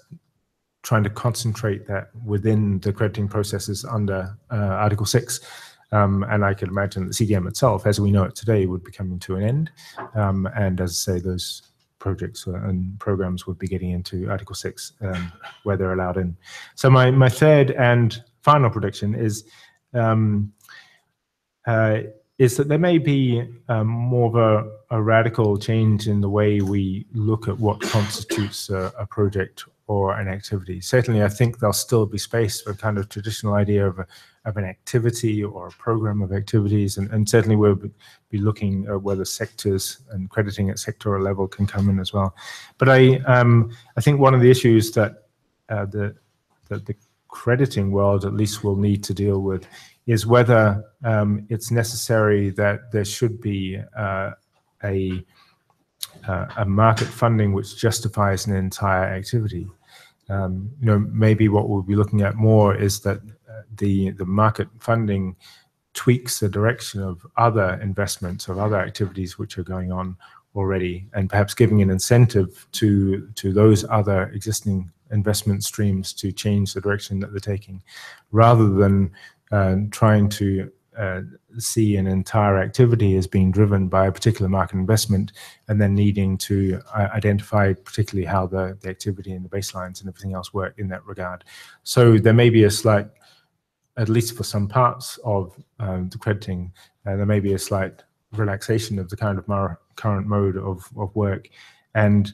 trying to concentrate that within the crediting processes under uh, Article 6. Um, and I could imagine that CDM itself, as we know it today, would be coming to an end. Um, and as I say, those projects and programs would be getting into Article 6 um, where they're allowed in. So my, my third and final prediction is um, uh, is that there may be um, more of a, a, radical change in the way we look at what constitutes a, a, project or an activity. Certainly, I think there'll still be space for kind of traditional idea of, a, of an activity or a program of activities, and, and certainly we'll be looking at whether sectors and crediting at sectoral level can come in as well. But I, um, I think one of the issues that uh, the, that the crediting world at least will need to deal with is whether um, it's necessary that there should be uh, a, uh, a market funding which justifies an entire activity. Um, you know, maybe what we'll be looking at more is that uh, the the market funding tweaks the direction of other investments of other activities which are going on already, and perhaps giving an incentive to to those other existing investment streams to change the direction that they're taking, rather than uh, trying to uh, see an entire activity as being driven by a particular market investment and then needing to uh, identify particularly how the, the activity and the baselines and everything else work in that regard. So there may be a slight, at least for some parts of um, the crediting, uh, there may be a slight relaxation of the kind of current mode of, of work and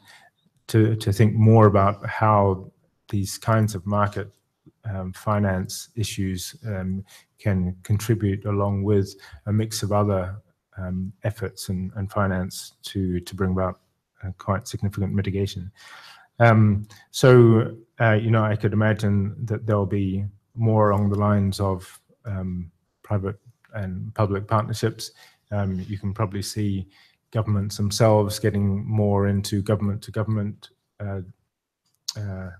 to, to think more about how these kinds of market um, finance issues um, can contribute along with a mix of other um, efforts and, and finance to, to bring about uh, quite significant mitigation. Um, so, uh, you know, I could imagine that there'll be more along the lines of um, private and public partnerships. Um, you can probably see governments themselves getting more into government to government uh, uh,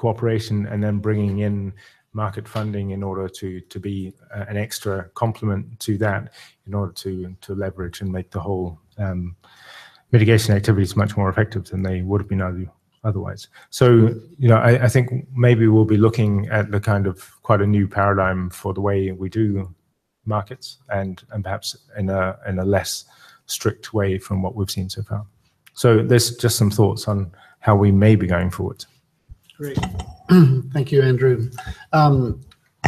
cooperation and then bringing in market funding in order to to be uh, an extra complement to that in order to to leverage and make the whole um, mitigation activities much more effective than they would have been other, otherwise. So you know I, I think maybe we'll be looking at the kind of quite a new paradigm for the way we do markets and and perhaps in a in a less strict way from what we've seen so far. So there's just some thoughts on how we may be going forward. Great. Thank you, Andrew. Um,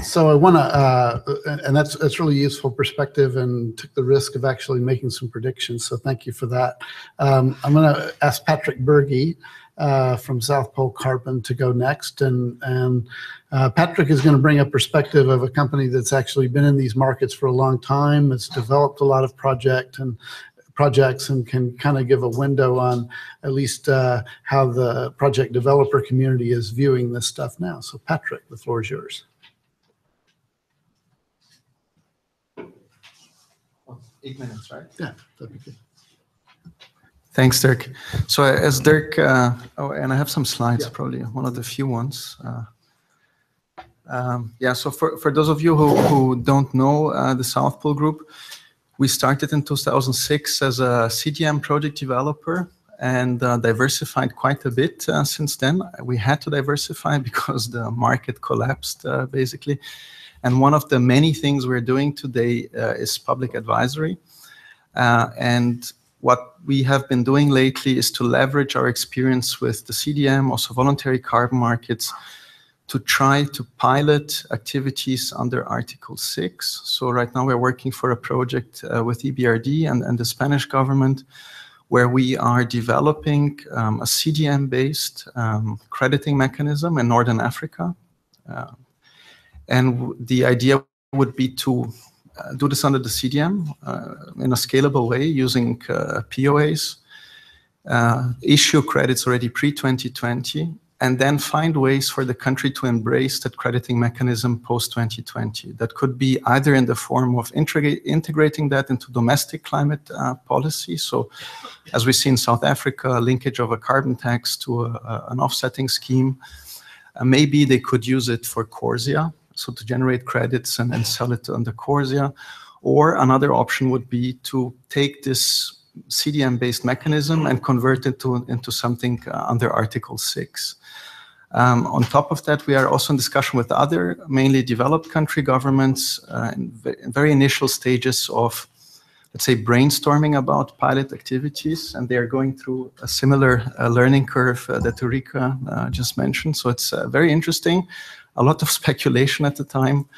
so I want to, uh, and that's that's really useful perspective, and took the risk of actually making some predictions. So thank you for that. Um, I'm going to ask Patrick Bürgi uh, from South Pole Carbon to go next, and and uh, Patrick is going to bring a perspective of a company that's actually been in these markets for a long time. It's developed a lot of project and projects and can kind of give a window on at least uh, how the project developer community is viewing this stuff now. So Patrick, the floor is yours. Eight minutes, right? Yeah, that'd be good. Thanks, Dirk. So as Dirk, uh, oh, and I have some slides, Yeah. probably one of the few ones. Uh, um, yeah, so for, for those of you who, who don't know uh, the South Pole Group, we started in 2006 as a CDM project developer and uh, diversified quite a bit uh, since then. We had to diversify because the market collapsed, uh, basically. And one of the many things we're doing today uh, is public advisory. Uh, and what we have been doing lately is to leverage our experience with the CDM, also voluntary carbon markets, to try to pilot activities under Article 6. So right now we're working for a project uh, with EBRD and, and the Spanish government where we are developing um, a CDM-based um, crediting mechanism in Northern Africa. Uh, and the idea would be to uh, do this under the CDM uh, in a scalable way using uh, POAs, uh, issue credits already pre-2020, and then find ways for the country to embrace that crediting mechanism post-2020. That could be either in the form of integra- integrating that into domestic climate uh, policy. So as we see in South Africa, linkage of a carbon tax to a, a- an offsetting scheme. Uh, maybe they could use it for Corsia, so to generate credits and, and sell it under Corsia. Or another option would be to take this CDM-based mechanism and convert it to, into something uh, under Article 6. Um, on top of that, we are also in discussion with other, mainly developed country governments uh, in, in very initial stages of, let's say, brainstorming about pilot activities, and they are going through a similar uh, learning curve uh, that Ulrika uh, just mentioned. So it's uh, very interesting. A lot of speculation at the time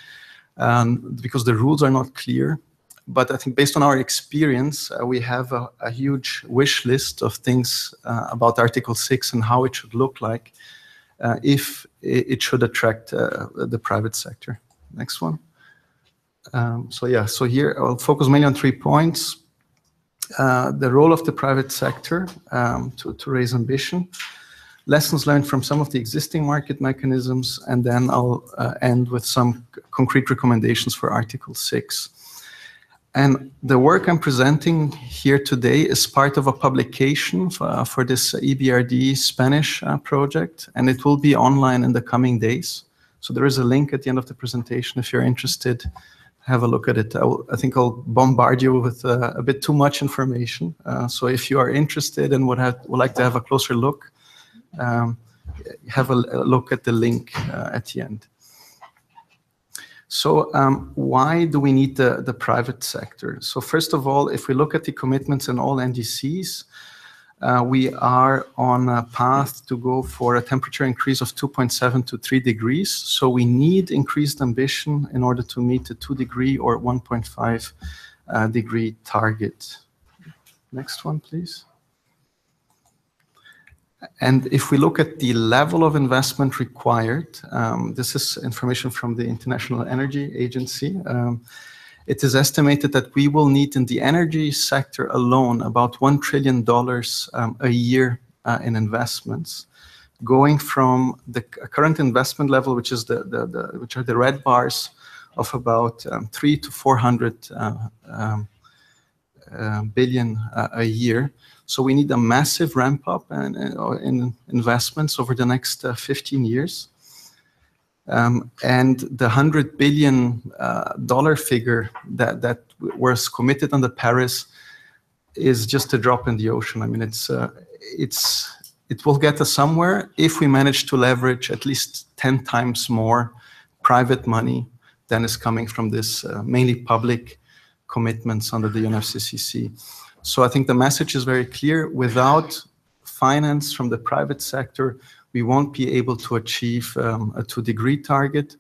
um, because the rules are not clear. But I think based on our experience, uh, we have a, a huge wish list of things uh, about Article 6 and how it should look like uh, if it, should attract uh, the private sector. Next one. Um, so yeah, so here I'll focus mainly on three points. Uh, the role of the private sector um, to, to raise ambition, lessons learned from some of the existing market mechanisms, and then I'll uh, end with some concrete recommendations for Article 6. And the work I'm presenting here today is part of a publication for, for this EBRD Spanish uh, project, and it will be online in the coming days. So there is a link at the end of the presentation if you're interested. Have a look at it. I, will, I think I'll bombard you with uh, a bit too much information. Uh, so if you are interested and would have would like to have a closer look, um, have a, a look at the link uh, at the end. So um, why do we need the, the private sector? So first of all, if we look at the commitments in all NDCs, uh, we are on a path to go for a temperature increase of 2.7 to 3 degrees. So we need increased ambition in order to meet the 2 degree or 1.5 uh, degree target. Next one, please. And if we look at the level of investment required, um, this is information from the International Energy Agency. Um, it is estimated that we will need in the energy sector alone about $1 trillion um, a year uh, in investments, going from the current investment level, which is the, the, the which are the red bars, of about um, three to 400 uh, um, uh, billion uh, a year. So we need a massive ramp up in, in investments over the next uh, 15 years. Um, and the hundred billion uh, dollar figure that that was committed under Paris is just a drop in the ocean. I mean, it's uh, it's it will get us somewhere if we manage to leverage at least ten times more private money than is coming from this uh, mainly public commitments under the UNFCCC. So I think the message is very clear. Without finance from the private sector, we won't be able to achieve um, a two degree target.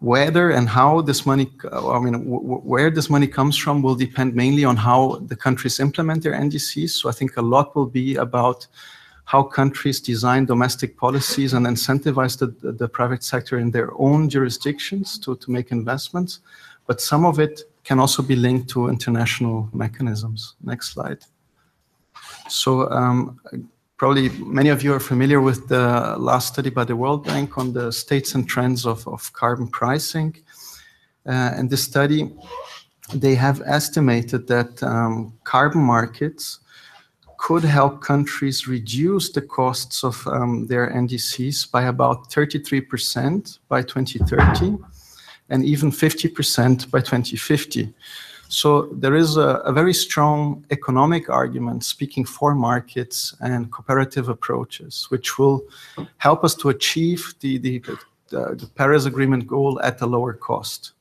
Whether and how this money, I mean, where this money comes from will depend mainly on how the countries implement their NDCs. So I think a lot will be about how countries design domestic policies and incentivize the, the private sector in their own jurisdictions to, to make investments. But some of it can also be linked to international mechanisms. Next slide. So um, Probably many of you are familiar with the last study by the World Bank on the states and trends of, of carbon pricing. Uh, and this study, they have estimated that um, carbon markets could help countries reduce the costs of um, their NDCs by about 33% by 2030 and even 50% by 2050. So there is a, a, very strong economic argument speaking for markets and cooperative approaches, which will help us to achieve the, the, the, the Paris Agreement goal at a lower cost.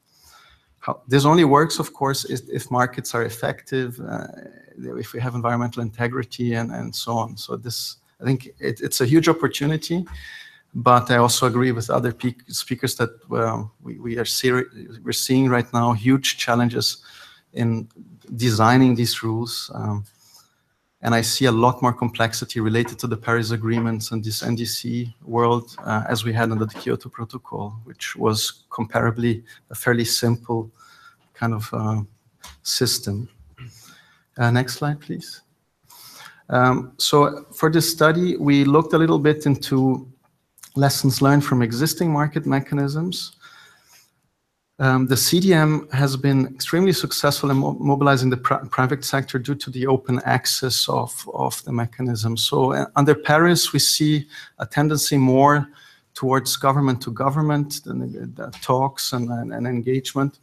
How, this only works, of course, if, if markets are effective, uh, if we have environmental integrity and, and so on. So this, I think it, it's a huge opportunity, but I also agree with other speakers that well, we, we are we're seeing right now huge challenges in designing these rules. Um, and I see a lot more complexity related to the Paris agreements and this NDC world uh, as we had under the Kyoto Protocol, which was comparably a fairly simple kind of uh, system. Uh, next slide, please. Um, so for this study, we looked a little bit into lessons learned from existing market mechanisms um, the CDM has been extremely successful in mo mobilizing the pr private sector due to the open access of, of the mechanism. So uh, under Paris, we see a tendency more towards government to government uh, talks and, and, and, engagement.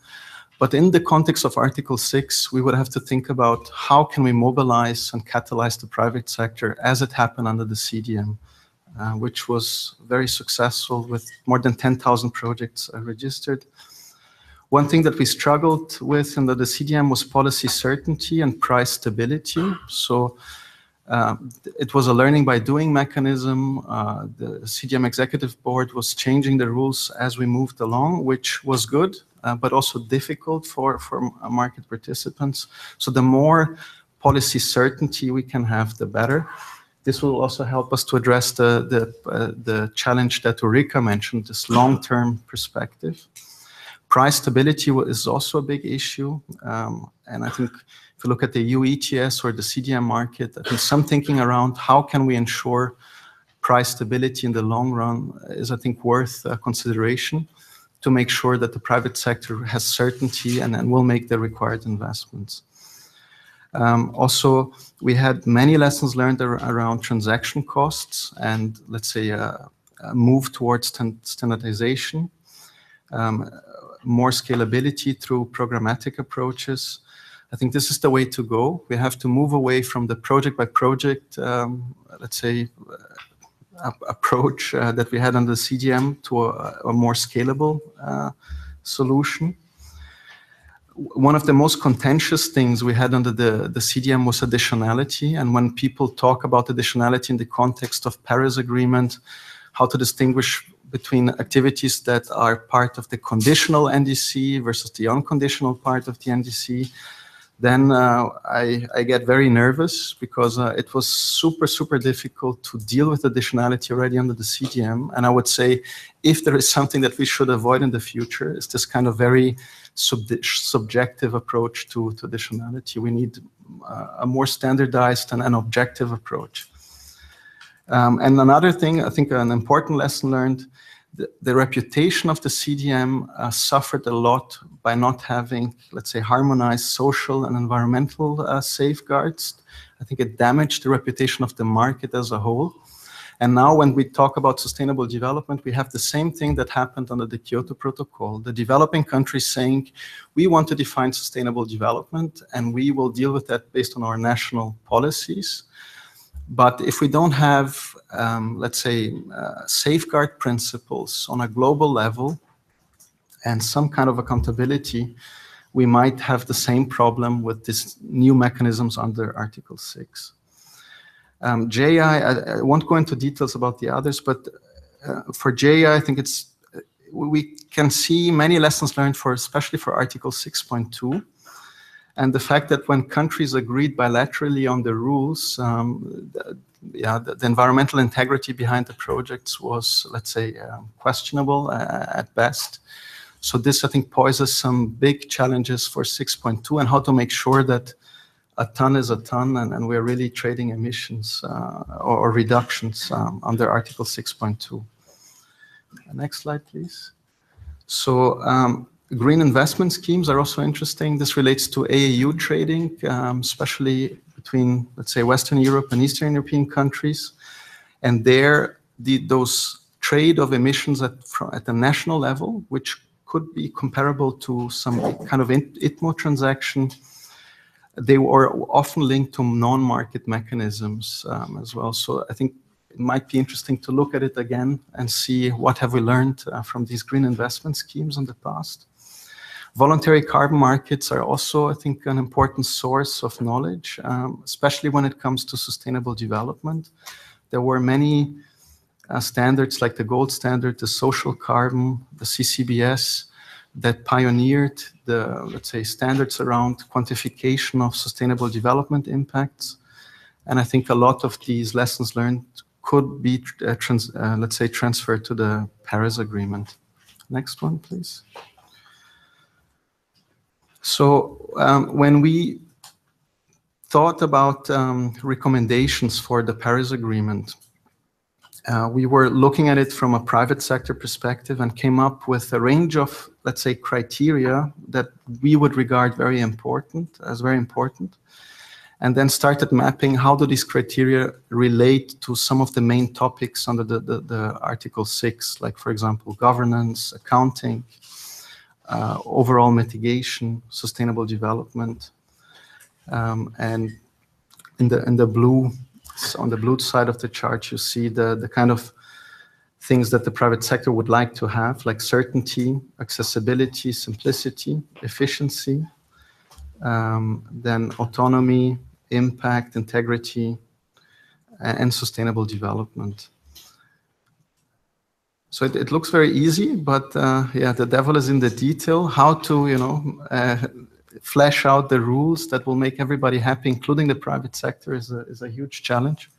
But in the context of Article 6, we would have to think about how can we mobilize and catalyze the private sector as it happened under the CDM, uh, which was very successful with more than 10,000 projects uh, registered. One thing that we struggled with under the CDM was policy certainty and price stability. So uh, it was a learning by doing mechanism. Uh, the CDM executive board was changing the rules as we moved along, which was good, uh, but also difficult for, for market participants. So the more policy certainty we can have, the better. This will also help us to address the, the, uh, the challenge that Ulrika mentioned, this long-term perspective. Price stability is also a big issue. Um, and I think if you look at the EU ETS or the CDM market, I think some thinking around how can we ensure price stability in the long run is, I think, worth uh, consideration to make sure that the private sector has certainty and, and will make the required investments. Um, also, we had many lessons learned ar around transaction costs and, let's say, a, a move towards standardization. Um, more scalability through programmatic approaches. I think this is the way to go. We have to move away from the project by project, um, let's say, uh, approach uh, that we had the CDM to a, a more scalable uh, solution. One of the most contentious things we had under the, the CDM was additionality. And when people talk about additionality in the context of Paris Agreement, how to distinguish between activities that are part of the conditional NDC versus the unconditional part of the NDC, then uh, I, I get very nervous because uh, it was super, super difficult to deal with additionality already under the CDM. And I would say if there is something that we should avoid in the future, is this kind of very sub- subjective approach to, additionality. We need uh, a more standardized and an objective approach. Um, and another thing, I think an important lesson learned, the, the reputation of the CDM uh, suffered a lot by not having, let's say, harmonized social and environmental uh, safeguards. I think it damaged the reputation of the market as a whole. And now, when we talk about sustainable development, we have the same thing that happened under the Kyoto Protocol. The developing countries saying, we want to define sustainable development and we will deal with that based on our national policies. But if we don't have, um, let's say, uh, safeguard principles on a global level and some kind of accountability, we might have the same problem with these new mechanisms under Article 6. Um, JI, I, I won't go into details about the others, but uh, for JI, I think it's we can see many lessons learned for, especially for Article 6.2 and the fact that when countries agreed bilaterally on the rules, um, the, yeah, the, the, environmental integrity behind the projects was, let's say, um, questionable uh, at best. So this, I think, poses some big challenges for 6.2 and how to make sure that a ton is a ton and, and we're really trading emissions uh, or, or, reductions um, under Article 6.2. Next slide, please. So um, green investment schemes are also interesting. This relates to AAU trading, um, especially between, let's say, Western Europe and Eastern European countries. And there, the, those trade of emissions at, at the national level, which could be comparable to some kind of ITMO transaction, they were often linked to non-market mechanisms um, as well. So I think it might be interesting to look at it again and see what have we learned uh, from these green investment schemes in the past. Voluntary carbon markets are also, I think, an important source of knowledge, um, especially when it comes to sustainable development. There were many uh, standards like the gold standard, the social carbon, the CCBS, that pioneered the, let's say, standards around quantification of sustainable development impacts. And I think a lot of these lessons learned could be, uh, trans, uh, let's say, transferred to the Paris Agreement. Next one, please. So um, when we thought about um, recommendations for the Paris Agreement, uh, we were looking at it from a private sector perspective and came up with a range of, let's say, criteria that we would regard very important, as very important, and then started mapping how do these criteria relate to some of the main topics under the, the, the Article 6, like, for example, governance, accounting, uh, overall mitigation, sustainable development, um, and in the in the blue, on the blue side of the chart, you see the the kind of things that the private sector would like to have, like certainty, accessibility, simplicity, efficiency, um, then autonomy, impact, integrity, and sustainable development. So it, it looks very easy, but uh, yeah, the devil is in the detail. How to, you know, uh, flesh out the rules that will make everybody happy, including the private sector, is a, is a huge challenge.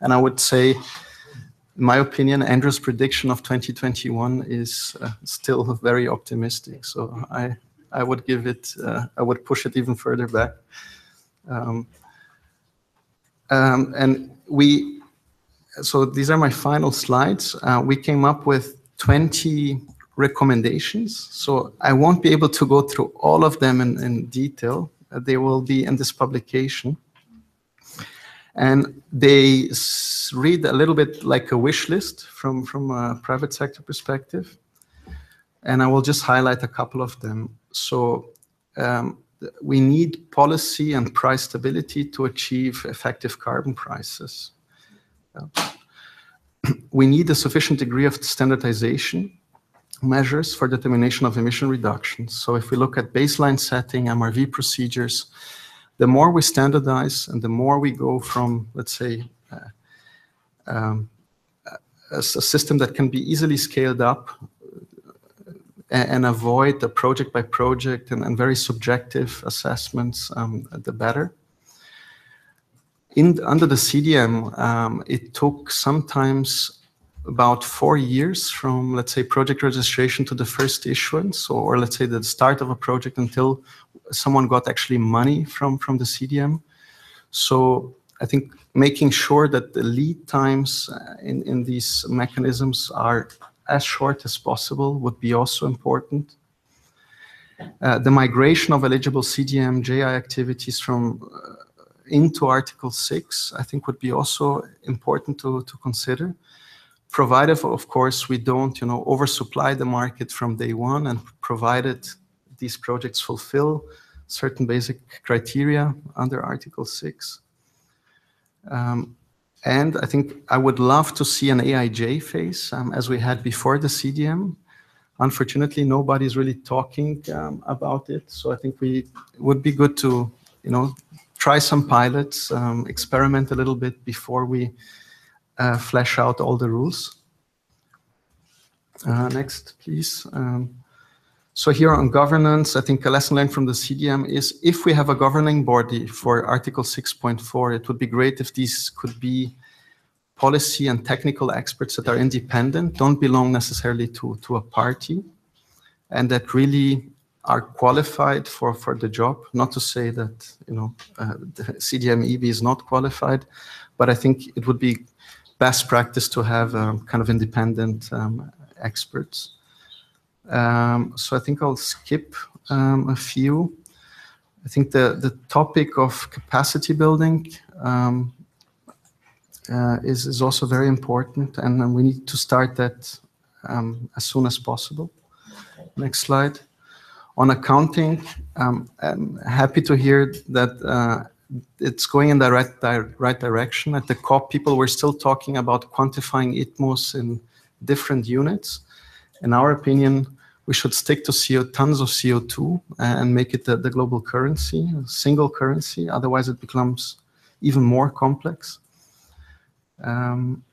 And I would say, in my opinion, Andrew's prediction of 2021 is uh, still very optimistic. So I, I would give it, uh, I would push it even further back. Um, um, and we so these are my final slides. Uh, we came up with 20 recommendations. So I won't be able to go through all of them in, in detail. Uh, they will be in this publication. And they read a little bit like a wish list from, from a private sector perspective. And I will just highlight a couple of them. So um, we need policy and price stability to achieve effective carbon prices. we need a sufficient degree of standardization measures for determination of emission reductions. So if we look at baseline setting, MRV procedures, the more we standardize and the more we go from, let's say, uh, um, a, a system that can be easily scaled up and, and avoid the project by project and, and very subjective assessments, um, the better. In, under the CDM, um, it took sometimes about four years from, let's say, project registration to the first issuance, or, let's say the start of a project until someone got actually money from, from the CDM. So I think making sure that the lead times uh, in, in these mechanisms are as short as possible would be also important. Uh, the migration of eligible CDM JI activities from uh, into Article 6, I think would be also important to, to consider provided, of course, we don't, you know, oversupply the market from day one, and provided these projects fulfill certain basic criteria under Article 6. Um, and I think I would love to see an AIJ phase, um, as we had before the CDM. Unfortunately, nobody's really talking um, about it, so I think we would be good to, you know, try some pilots, um, experiment a little bit before we uh, flesh out all the rules. Uh, next, please. Um, so here on governance, I think a lesson learned from the CDM is if we have a governing body for Article 6.4, it would be great if these could be policy and technical experts that are independent, don't belong necessarily to, to a party, and that really are qualified for, for the job. Not to say that you know uh, the CDM EB is not qualified, but I think it would be best practice to have um, kind of independent um, experts. Um, so I think I'll skip um, a few. I think the, the topic of capacity building um, uh, is, is also very important, and we need to start that as soon as possible. Next slide. On accounting, um, I'm happy to hear that uh, it's going in the right, di right direction. At the COP, people were still talking about quantifying ITMOS in different units. In our opinion, we should stick to CO, tons of CO2 and make it the, the global currency, a single currency. Otherwise, it becomes even more complex. Um,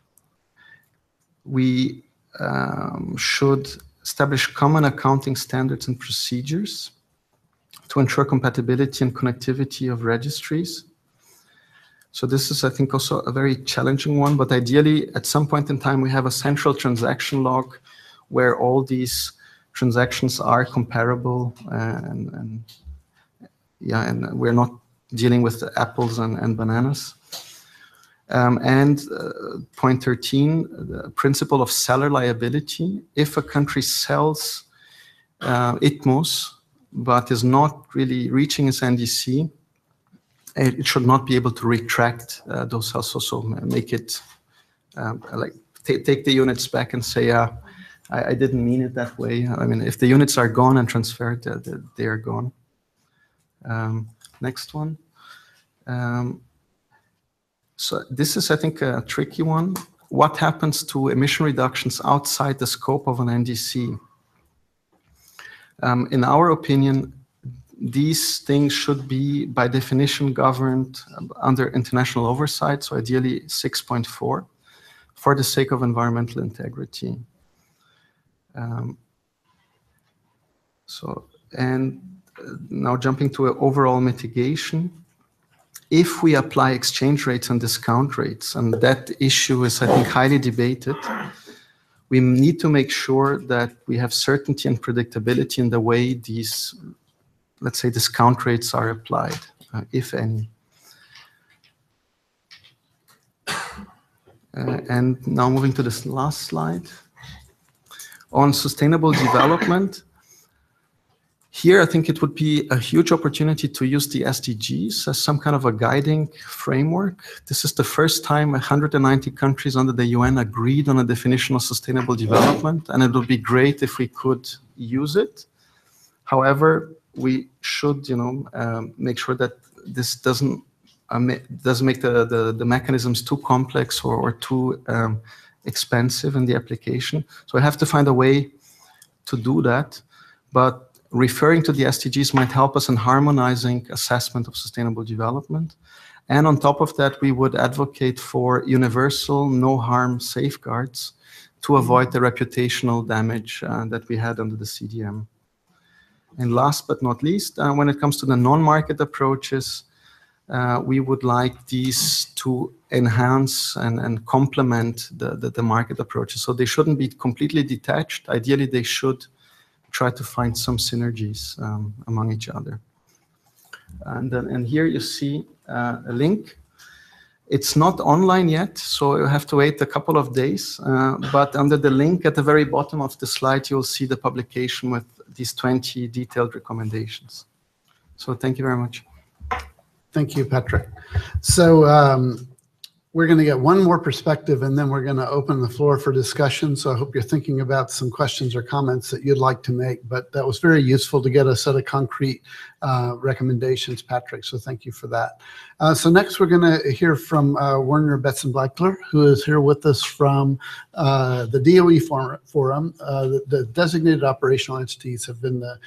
we um, should establish common accounting standards and procedures to ensure compatibility and connectivity of registries. So this is, I think, also a very challenging one, but ideally, at some point in time, we have a central transaction log where all these transactions are comparable and, and yeah, and we're not dealing with apples and, and bananas. Um, and uh, point 13, the principle of seller liability. If a country sells uh, ITMOS, but is not really reaching its NDC, it should not be able to retract uh, those sales. So, make it um, like take the units back and say, yeah, I, I, didn't mean it that way. I mean, if the units are gone and transferred, they, they are gone. Um, next one. Um, so this is, I think, a tricky one. What happens to emission reductions outside the scope of an NDC? Um, in our opinion, these things should be, by definition, governed under international oversight, so ideally 6.4, for the sake of environmental integrity. Um, so, and uh, now jumping to overall mitigation, if we apply exchange rates and discount rates, and that issue is, I think, highly debated, we need to make sure that we have certainty and predictability in the way these, let's say, discount rates are applied, uh, if any. Uh, and now moving to this last slide. On sustainable development, here, I think it would be a huge opportunity to use the SDGs as some kind of a guiding framework. This is the first time 190 countries under the UN agreed on a definition of sustainable development, and it would be great if we could use it. However, we should, you know, um, make sure that this doesn't um, doesn't make the, the, the mechanisms too complex or, or too um, expensive in the application. So I have to find a way to do that. But referring to the SDGs might help us in harmonizing assessment of sustainable development. And on top of that, we would advocate for universal no harm safeguards to avoid the reputational damage uh, that we had under the CDM. And last but not least, uh, when it comes to the non-market approaches, uh, we would like these to enhance and, and complement the, the, the, market approaches. So they shouldn't be completely detached. Ideally, they should try to find some synergies um, among each other. And, then, and here you see uh, a link. It's not online yet, so you have to wait a couple of days. Uh, but under the link at the very bottom of the slide, you'll see the publication with these 20 detailed recommendations. So thank you very much. Thank you, Patrick. So um, we're going to get one more perspective and then we're going to open the floor for discussion. So I hope you're thinking about some questions or comments that you'd like to make. But that was very useful to get a set of concrete uh, recommendations, Patrick. So thank you for that. Uh, so next we're going to hear from uh, Werner Betzenbichler, who is here with us from uh, the DOE Forum. Uh, the, the, designated operational entities have been the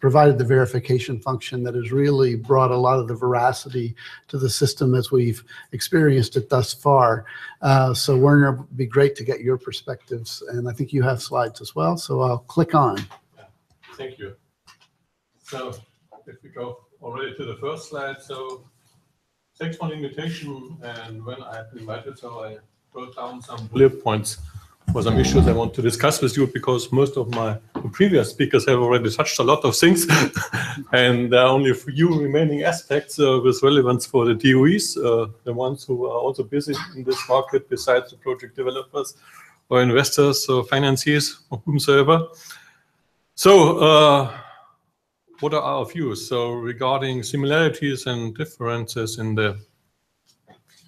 provided the verification function that has really brought a lot of the veracity to the system as we've experienced it thus far. So Werner, it'd be great to get your perspectives. And I think you have slides as well. So I'll click on. Thank you. So if we go already to the first slide, so thanks for the invitation. And when I have been invited, so I wrote down some bullet points for some issues I want to discuss with you because most of my previous speakers have already touched a lot of things and there are only a few remaining aspects uh, with relevance for the DOEs, uh, the ones who are also busy in this market besides the project developers or investors or financiers or whomsoever. So uh, what are our views? So regarding similarities and differences in the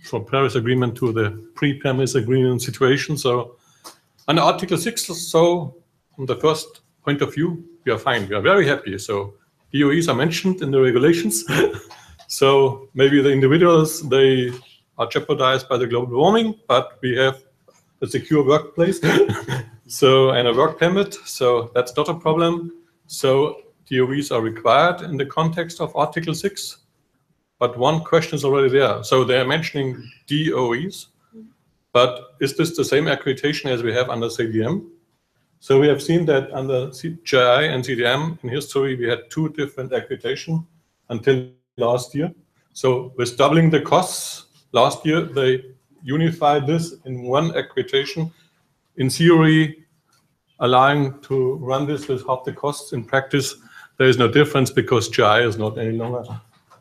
from Paris Agreement to the pre-Paris Agreement situation. So under Article 6, so from the first point of view, we are fine. We are very happy. So DOEs are mentioned in the regulations. so maybe the individuals, they are jeopardized by the global warming, but we have a secure workplace. so, and a work permit. So that's not a problem. So DOEs are required in the context of Article 6. But one question is already there. So they're mentioning DOEs, but is this the same accreditation as we have under CDM? So we have seen that under JI and CDM in history, we had two different accreditation until last year. So with doubling the costs last year, they unified this in one accreditation. In theory, allowing to run this with half the costs. In practice, there is no difference because JI is not any longer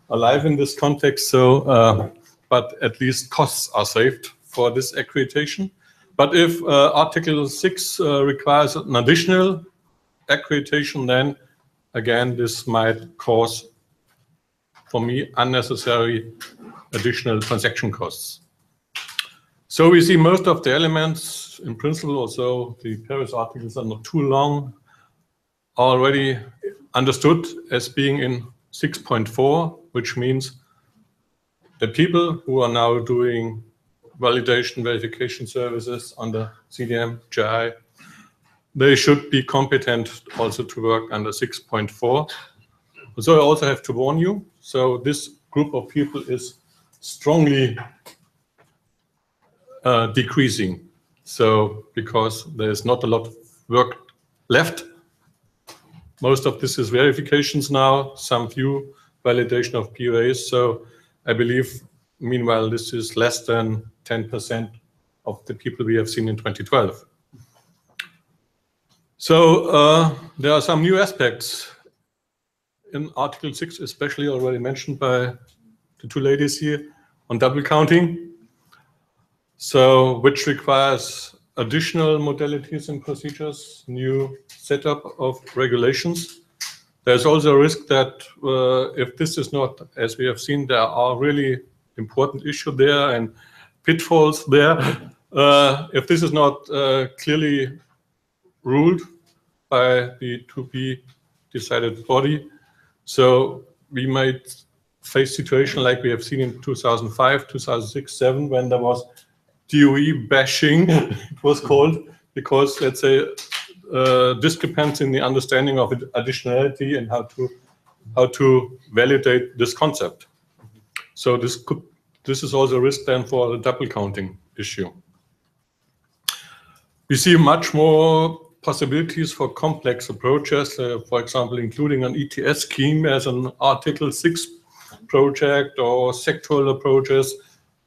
alive in this context. So, uh, but at least costs are saved for this accreditation. But if uh, Article 6 uh, requires an additional accreditation, then again, this might cause, for me, unnecessary additional transaction costs. So we see most of the elements in principle, also the Paris articles are not too long, already understood as being in 6.4, which means the people who are now doing validation verification services under CDM, JI, they should be competent also to work under 6.4. So I also have to warn you. So this group of people is strongly uh, decreasing. So because there's not a lot of work left. Most of this is verifications now, some few validation of POAs. So I believe, meanwhile, this is less than 10% of the people we have seen in 2012. So uh, there are some new aspects in Article 6, especially already mentioned by the two ladies here on double counting. So which requires additional modalities and procedures, new setup of regulations. There's also a risk that uh, if this is not, as we have seen, there are really important issues there and pitfalls there. Uh, if this is not uh, clearly ruled by the to be decided body, so we might face situation like we have seen in 2005, 2006, 7, when there was DOE bashing, it was called, because let's say uh, discrepancy in the understanding of additionality and how to how to validate this concept. So this could this is also a risk then for the double counting issue. We see much more possibilities for complex approaches, uh, for example, including an ETS scheme as an Article 6 project or sectoral approaches,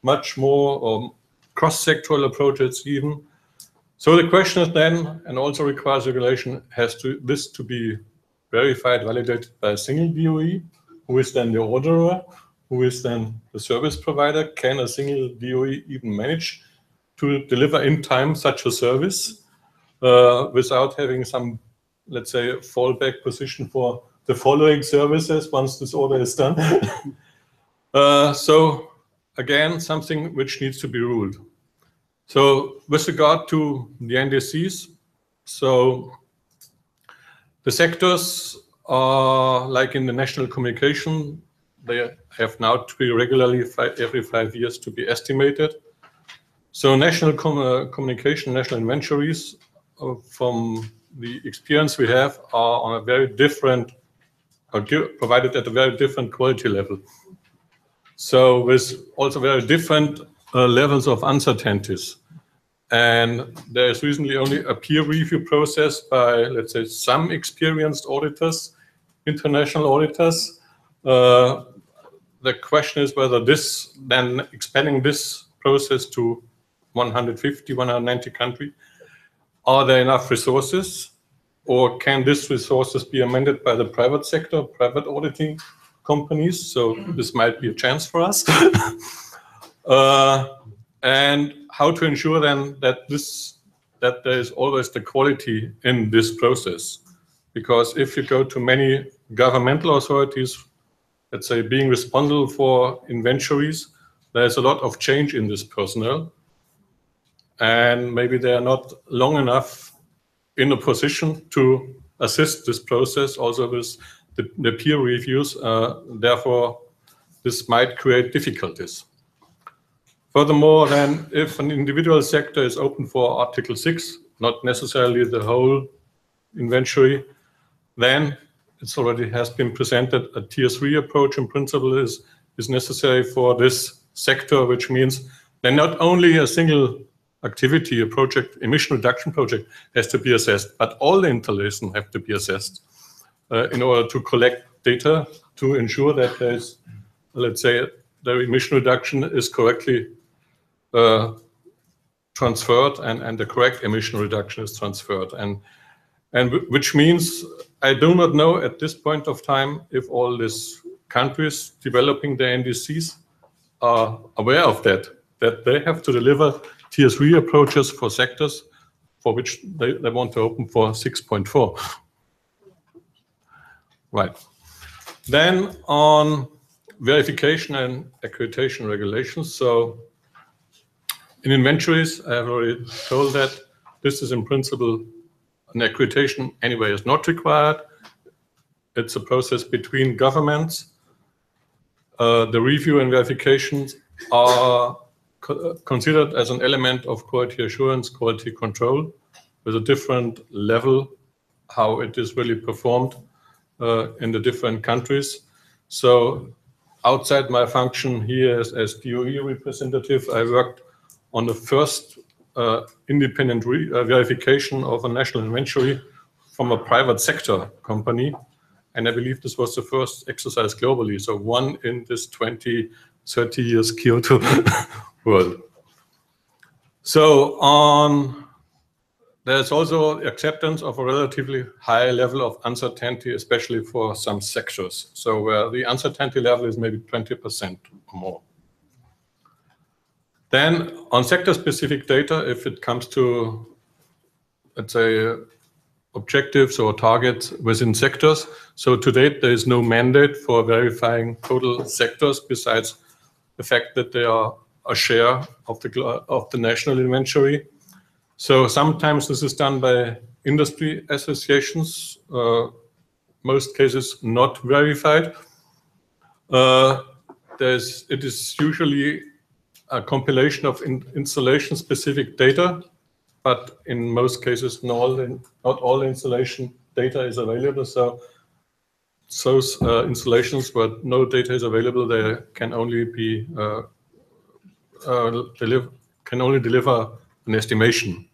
much more um, cross-sectoral approaches even. So the question is then, and also requires regulation, has to this to be verified, validated by a single DOE, who is then the orderer, who is then the service provider. Can a single DOE even manage to deliver in time such a service uh, without having some, let's say, fallback position for the following services once this order is done? uh, so again, something which needs to be ruled. So with regard to the NDCs, so the sectors are like in the national communication, they have now to be regularly every five years to be estimated. So national com uh, communication, national inventories, uh, from the experience we have, are on a very different, are provided at a very different quality level. So with also very different uh, levels of uncertainties. And there is recently only a peer review process by, let's say, some experienced auditors, international auditors. Uh, the question is whether this, then expanding this process to 150, 190 countries, are there enough resources? Or can these resources be amended by the private sector, private auditing companies? So this might be a chance for us. uh, and how to ensure then that this that there is always the quality in this process. Because if you go to many governmental authorities, let's say being responsible for inventories, there's a lot of change in this personnel. And maybe they are not long enough in a position to assist this process also with the, the peer reviews. Uh, therefore, this might create difficulties. Furthermore, then, if an individual sector is open for Article 6, not necessarily the whole inventory, then it's already has been presented. A tier 3 approach in principle is, is necessary for this sector, which means then not only a single activity, a project, emission reduction project has to be assessed, but all the installations have to be assessed uh, in order to collect data to ensure that there's, let's say, the emission reduction is correctly Uh, transferred and, and the correct emission reduction is transferred. And, and which means I do not know at this point of time if all these countries developing the NDCs are aware of that, that they have to deliver tier three approaches for sectors for which they, they want to open for 6.4. Right. Then on verification and accreditation regulations. So in inventories, I have already told that this is in principle an accreditation anyway is not required. It's a process between governments. Uh, the review and verifications are co considered as an element of quality assurance, quality control, with a different level how it is really performed uh, in the different countries. So outside my function here as, as DOE representative, I worked on the first uh, independent uh, verification of a national inventory from a private sector company. And I believe this was the first exercise globally. So one in this 20, 30 years Kyoto world. So on, there's also acceptance of a relatively high level of uncertainty, especially for some sectors. So where the uncertainty level is maybe 20% or more. Then on sector-specific data, if it comes to, let's say, objectives or targets within sectors. So to date, there is no mandate for verifying total sectors besides the fact that they are a share of the, of the national inventory. So sometimes this is done by industry associations, uh, most cases not verified. Uh, there's, it is usually a compilation of in, installation-specific data, but in most cases, not all, not all installation data is available. So those uh, installations where no data is available, they can only be uh, uh, deliver can only deliver an estimation.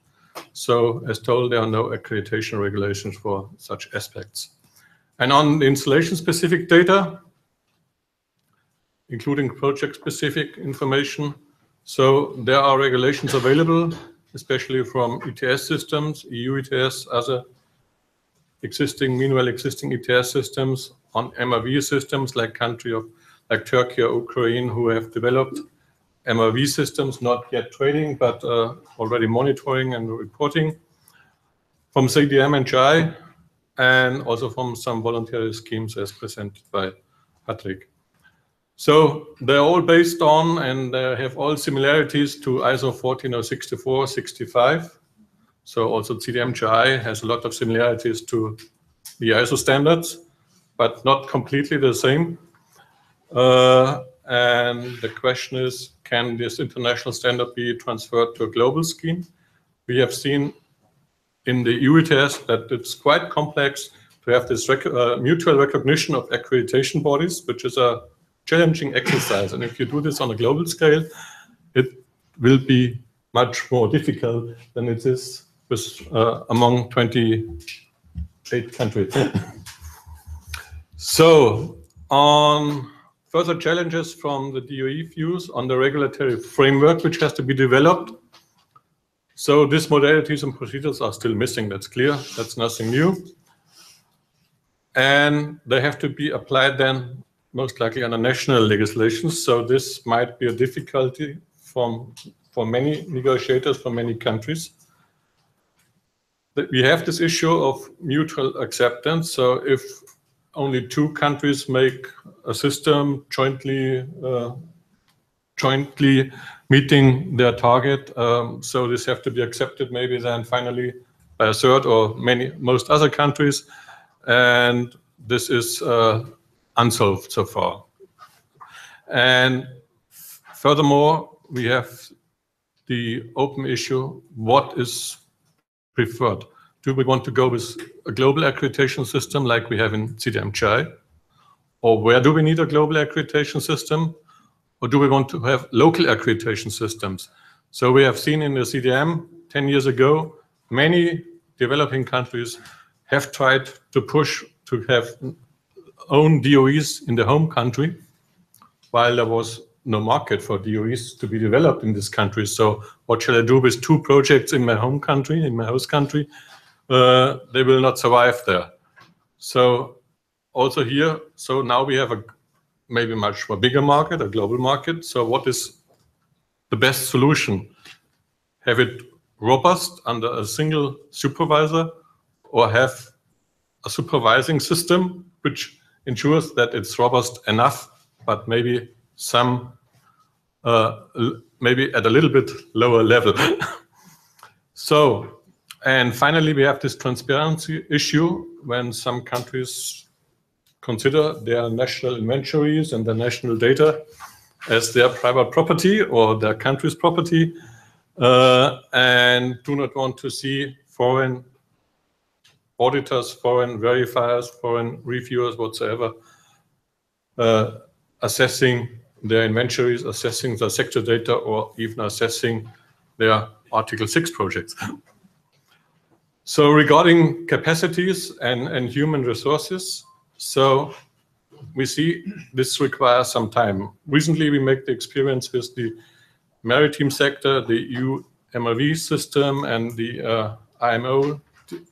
So as told, there are no accreditation regulations for such aspects. And on the installation-specific data, including project-specific information, so there are regulations available, especially from ETS systems, EU ETS, other existing, meanwhile existing ETS systems on MRV systems like country of like Turkey or Ukraine who have developed MRV systems, not yet trading, but uh, already monitoring and reporting from CDM and JI, and also from some voluntary schemes as presented by Patrick. So they're all based on and they have all similarities to ISO 14064 65. So also CDM JI has a lot of similarities to the ISO standards, but not completely the same. Uh, and the question is, can this international standard be transferred to a global scheme? We have seen in the EU ETS that it's quite complex to have this rec uh, mutual recognition of accreditation bodies, which is a challenging exercise. And if you do this on a global scale, it will be much more difficult than it is with, uh, among 28 countries. so on further challenges from the DOE views on the regulatory framework which has to be developed. So these modalities and procedures are still missing, that's clear, that's nothing new. And they have to be applied then most likely under national legislations. So this might be a difficulty from, for many negotiators from many countries. We have this issue of mutual acceptance. So if only two countries make a system jointly uh, jointly meeting their target. Um, so this have to be accepted maybe then finally by a third or many most other countries, and this is uh, unsolved so far. And furthermore, we have the open issue: what is preferred? do we want to go with a global accreditation system like we have in CDM JI? Or where do we need a global accreditation system? Or do we want to have local accreditation systems? So we have seen in the CDM 10 years ago, many developing countries have tried to push to have own DOEs in the home country, while there was no market for DOEs to be developed in this country. So what shall I do with two projects in my home country, in my host country? uh, they will not survive there. So also here, so now we have a maybe much more bigger market, a global market. So what is the best solution? Have it robust under a single supervisor or have a supervising system which ensures that it's robust enough, but maybe some, uh, maybe at a little bit lower level. so and finally, we have this transparency issue when some countries consider their national inventories and their national data as their private property or their country's property uh, and do not want to see foreign auditors, foreign verifiers, foreign reviewers whatsoever uh, assessing their inventories, assessing the sector data, or even assessing their Article 6 projects. So regarding capacities and, and human resources, so we see this requires some time. Recently, we make the experience with the maritime sector, the EU MRV system, and the uh, IMO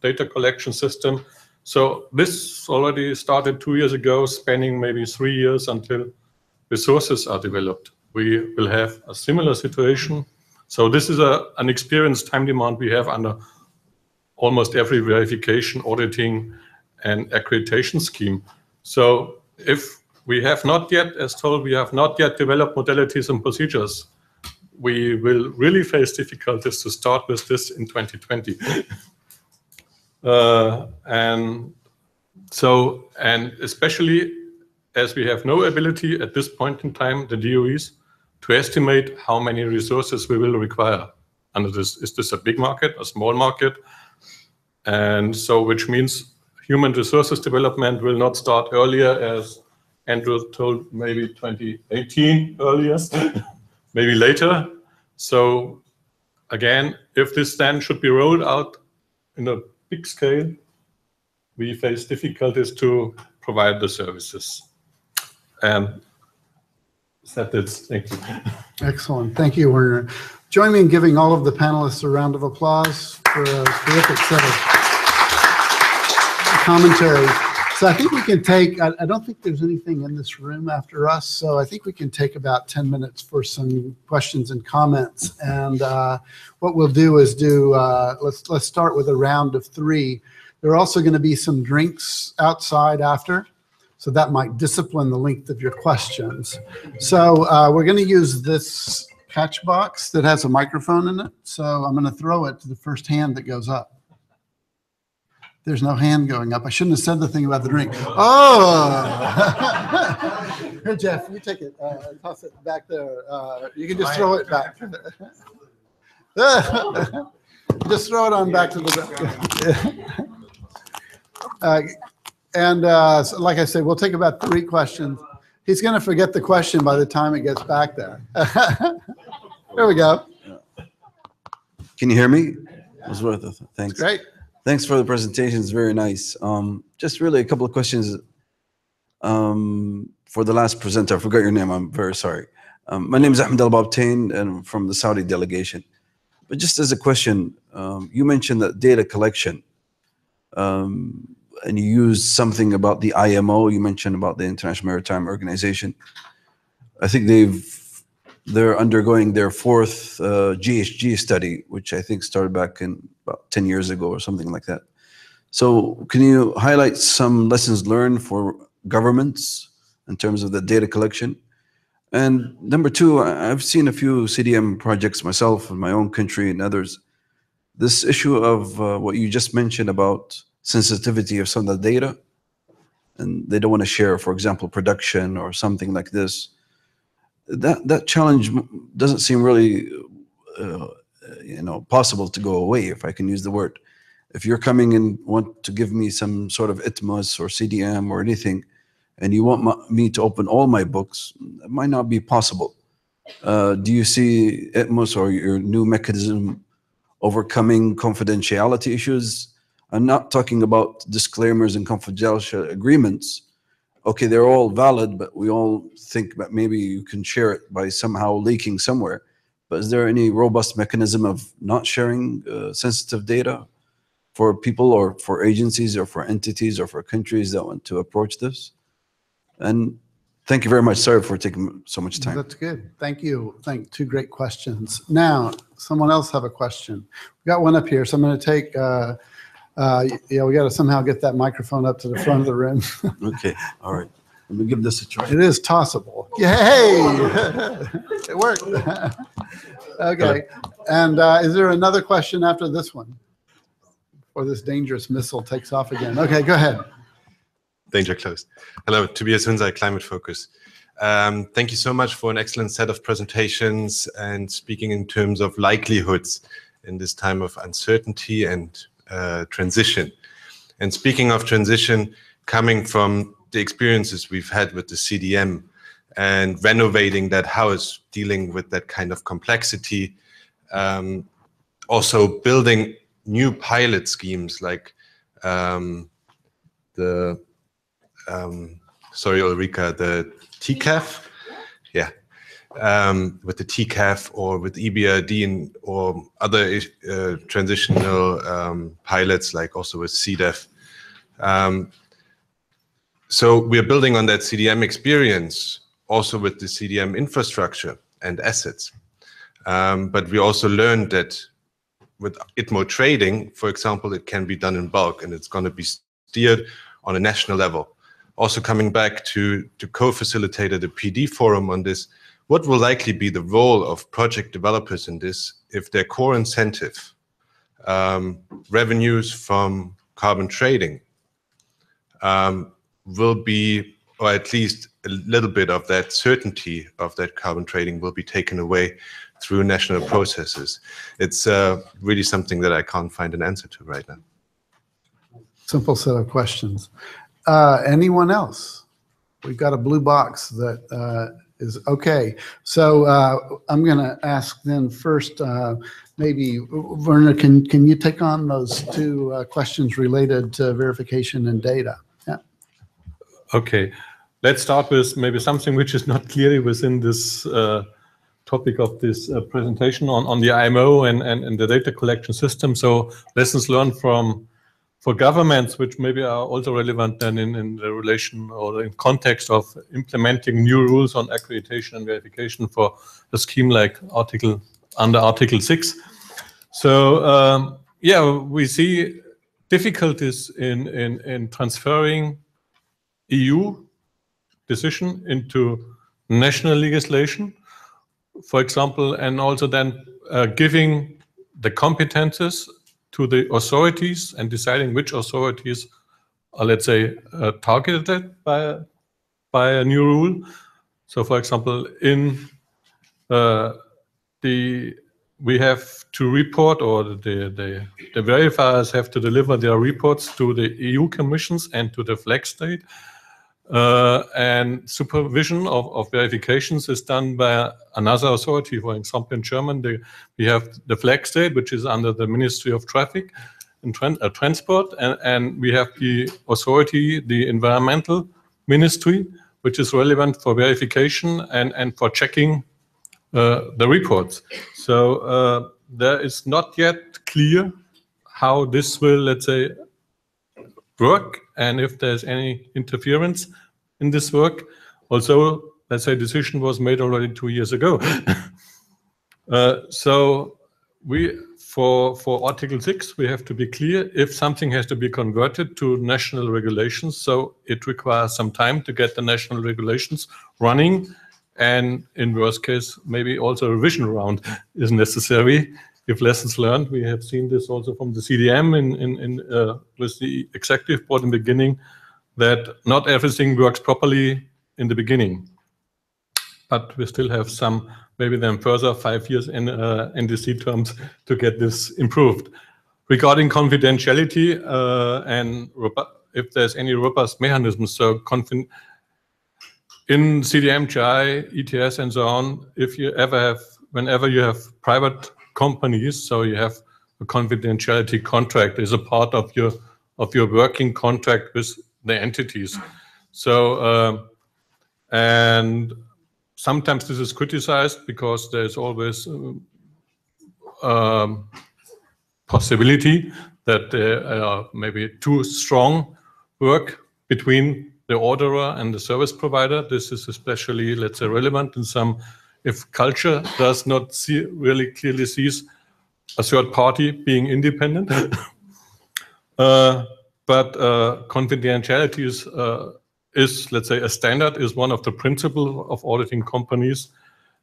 data collection system. So this already started two years ago, spanning maybe three years until resources are developed. We will have a similar situation. So this is a, an experience time demand we have under almost every verification, auditing, and accreditation scheme. So if we have not yet, as told, we have not yet developed modalities and procedures, we will really face difficulties to start with this in 2020. Uh, and so, and especially as we have no ability at this point in time, the DOEs, to estimate how many resources we will require. And this, is this a big market, a small market? And so, which means human resources development will not start earlier, as Andrew told, maybe 2018 earliest, maybe later. So again, if this then should be rolled out in a big scale, we face difficulties to provide the services. And that is, thank you. Excellent. Thank you, Werner. Join me in giving all of the panelists a round of applause for a terrific set of commentary. So I think we can take, I, I don't think there's anything in this room after us, so I think we can take about 10 minutes for some questions and comments. And uh, what we'll do is do, uh, let's, let's start with a round of three. There are also going to be some drinks outside after. So that might discipline the length of your questions. So uh, we're going to use this catch box that has a microphone in it. So I'm going to throw it to the first hand that goes up. There's no hand going up. I shouldn't have said the thing about the drink. Oh! Here, Jeff, you take it. Uh, toss it back there. Uh, you can just throw it back. just throw it on back to the back. Uh, and uh, so like I said, we'll take about three questions. He's going to forget the question by the time it gets back there. there we go. Can you hear me? It was worth it. Thanks. Great. Thanks for the presentation. It's very nice. Um, just really a couple of questions um, for the last presenter. I forgot your name. I'm very sorry. Um, my name is Ahmed Al Babtain and I'm from the Saudi delegation. But just as a question, um, you mentioned that data collection. Um, and you used something about the IMO. You mentioned about the International Maritime Organization. I think they've they're undergoing their fourth uh, GHG study, which I think started back in about 10 years ago or something like that. So can you highlight some lessons learned for governments in terms of the data collection? And number two, I've seen a few CDM projects myself in my own country and others. This issue of uh, what you just mentioned about sensitivity of some of the data and they don't want to share, for example, production or something like this. That that challenge doesn't seem really, uh, you know, possible to go away, if I can use the word. If you're coming and want to give me some sort of ITMOS or CDM or anything, and you want my, me to open all my books, it might not be possible. Uh, do you see ITMOS or your new mechanism overcoming confidentiality issues I'm not talking about disclaimers and confidential agreements. Okay, they're all valid, but we all think that maybe you can share it by somehow leaking somewhere. But is there any robust mechanism of not sharing uh, sensitive data for people or for agencies or for entities or for countries that want to approach this? And thank you very much. Sorry for taking so much time. That's good. Thank you. Thank two great questions. Now, someone else have a question. We got one up here, so I'm going to take. Uh, uh, yeah, we got to somehow get that microphone up to the front of the room. Okay, all right. Let me give this a try. It is tossable. Yay! it worked. okay. And uh, is there another question after this one? Or this dangerous missile takes off again? Okay, go ahead. Danger closed. Hello, Tobias Hunzai, Climate Focus. Um, thank you so much for an excellent set of presentations and speaking in terms of likelihoods in this time of uncertainty and uh, transition. And speaking of transition, coming from the experiences we've had with the CDM and renovating that house, dealing with that kind of complexity, um, also building new pilot schemes like um, the, um, sorry, Ulrika, the TCAF, yeah, um, with the TCAF or with EBRD or other uh, transitional um, pilots, like also with CDEF. Um, so we're building on that CDM experience, also with the CDM infrastructure and assets. Um, but we also learned that with ITMO trading, for example, it can be done in bulk and it's going to be steered on a national level. Also coming back to, to co-facilitator the PD forum on this, what will likely be the role of project developers in this if their core incentive, um, revenues from carbon trading, um, will be, or at least a little bit of that certainty of that carbon trading will be taken away through national processes? It's uh, really something that I can't find an answer to right now. Simple set of questions. Uh, anyone else? We've got a blue box that uh, is okay. So uh, I'm going to ask then first, uh, maybe Werner, can can you take on those two uh, questions related to verification and data? Okay, let's start with maybe something which is not clearly within this uh, topic of this uh, presentation on, on the IMO and, and, and the data collection system. So lessons learned from for governments, which maybe are also relevant then in, in the relation or in context of implementing new rules on accreditation and verification for a scheme like Article under Article 6. So um, yeah, we see difficulties in, in, in transferring EU decision into national legislation, for example, and also then uh, giving the competences to the authorities and deciding which authorities are, let's say, uh, targeted by, by a new rule. So, for example, in uh, the we have to report, or the, the, the verifiers have to deliver their reports to the EU commissions and to the flag state. Uh, and supervision of, of verifications is done by another authority. For example, in Germany, the, we have the flag state, which is under the Ministry of Traffic and uh, Transport, and, and we have the authority, the Environmental Ministry, which is relevant for verification and, and for checking uh, the reports. So uh, there is not yet clear how this will, let's say, work and if there's any interference in this work. Also, let's say decision was made already two years ago. uh, so we for for Article 6, we have to be clear if something has to be converted to national regulations. So it requires some time to get the national regulations running. And in worst case, maybe also a revision round is necessary give lessons learned. We have seen this also from the CDM in, in, in uh, with the executive board in the beginning, that not everything works properly in the beginning. But we still have some, maybe then further five years in uh, NDC terms to get this improved. Regarding confidentiality uh, and if there's any robust mechanisms, so in CDM, JI, ETS, and so on, if you ever have, whenever you have private companies, so you have a confidentiality contract is a part of your of your working contract with the entities. So uh, and sometimes this is criticized because there's always uh, um, possibility that there are maybe too strong work between the orderer and the service provider. This is especially, let's say, relevant in some if culture does not see, really clearly sees a third party being independent. uh, but uh, confidentiality is, uh, is, let's say, a standard, is one of the principles of auditing companies.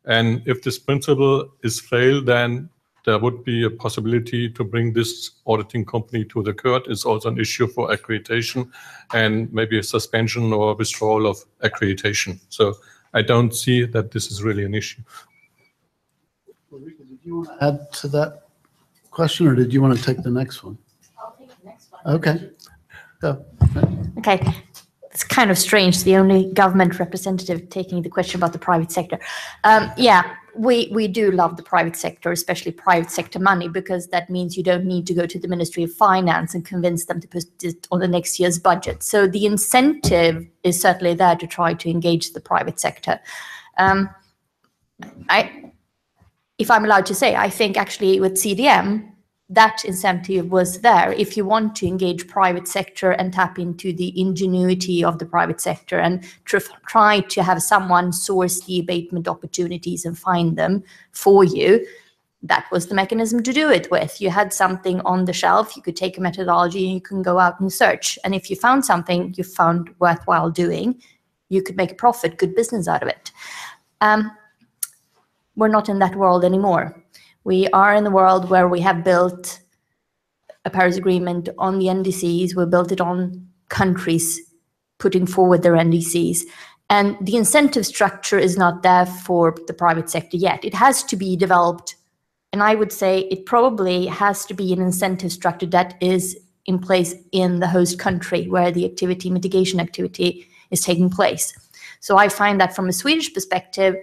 And if this principle is failed, then there would be a possibility to bring this auditing company to the court. It's also an issue for accreditation and maybe a suspension or withdrawal of accreditation. So I don't see that this is really an issue. Ulrika, did you want to add to that question, or did you want to take the next one? I'll take the next one. Okay. Go. Okay. It's kind of strange, the only government representative taking the question about the private sector. Um, yeah, we, we do love the private sector, especially private sector money, because that means you don't need to go to the Ministry of Finance and convince them to put it on the next year's budget. So the incentive is certainly there to try to engage the private sector. Um, I, if I'm allowed to say, I think actually with CDM, that incentive was there if you want to engage private sector and tap into the ingenuity of the private sector and tr try to have someone source the abatement opportunities and find them for you. That was the mechanism to do it with. You had something on the shelf you could take a methodology and you can go out and search. And if you found something you found worthwhile doing you could make a profit good business out of it. Um, we're not in that world anymore we are in the world where we have built a Paris Agreement on the NDCs. We built it on countries putting forward their NDCs. And the incentive structure is not there for the private sector yet. It has to be developed. And I would say it probably has to be an incentive structure that is in place in the host country where the activity mitigation activity is taking place. So I find that from a Swedish perspective,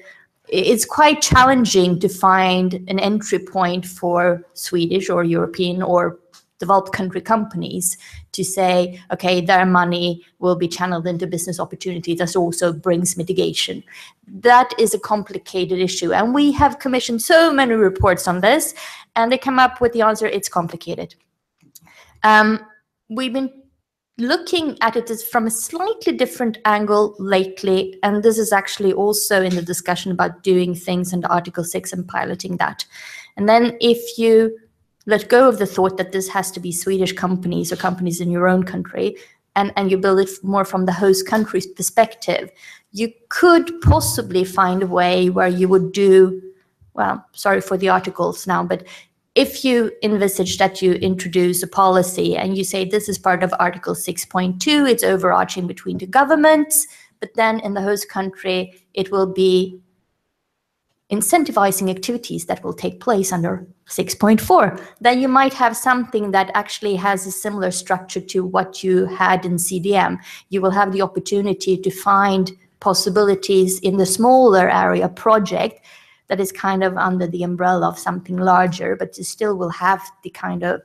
it's quite challenging to find an entry point for Swedish or European or developed country companies to say, okay, their money will be channeled into business opportunities that also brings mitigation. That is a complicated issue. And we have commissioned so many reports on this, and they come up with the answer it's complicated. Um, we've been looking at it from a slightly different angle lately, and this is actually also in the discussion about doing things under Article 6 and piloting that. And then if you let go of the thought that this has to be Swedish companies or companies in your own country, and, and you build it more from the host country's perspective, you could possibly find a way where you would do, well, sorry for the articles now, but if you envisage that you introduce a policy and you say this is part of Article 6.2, it's overarching between the governments, but then in the host country, it will be incentivizing activities that will take place under 6.4. Then you might have something that actually has a similar structure to what you had in CDM. You will have the opportunity to find possibilities in the smaller area project that is kind of under the umbrella of something larger, but you still will have the kind of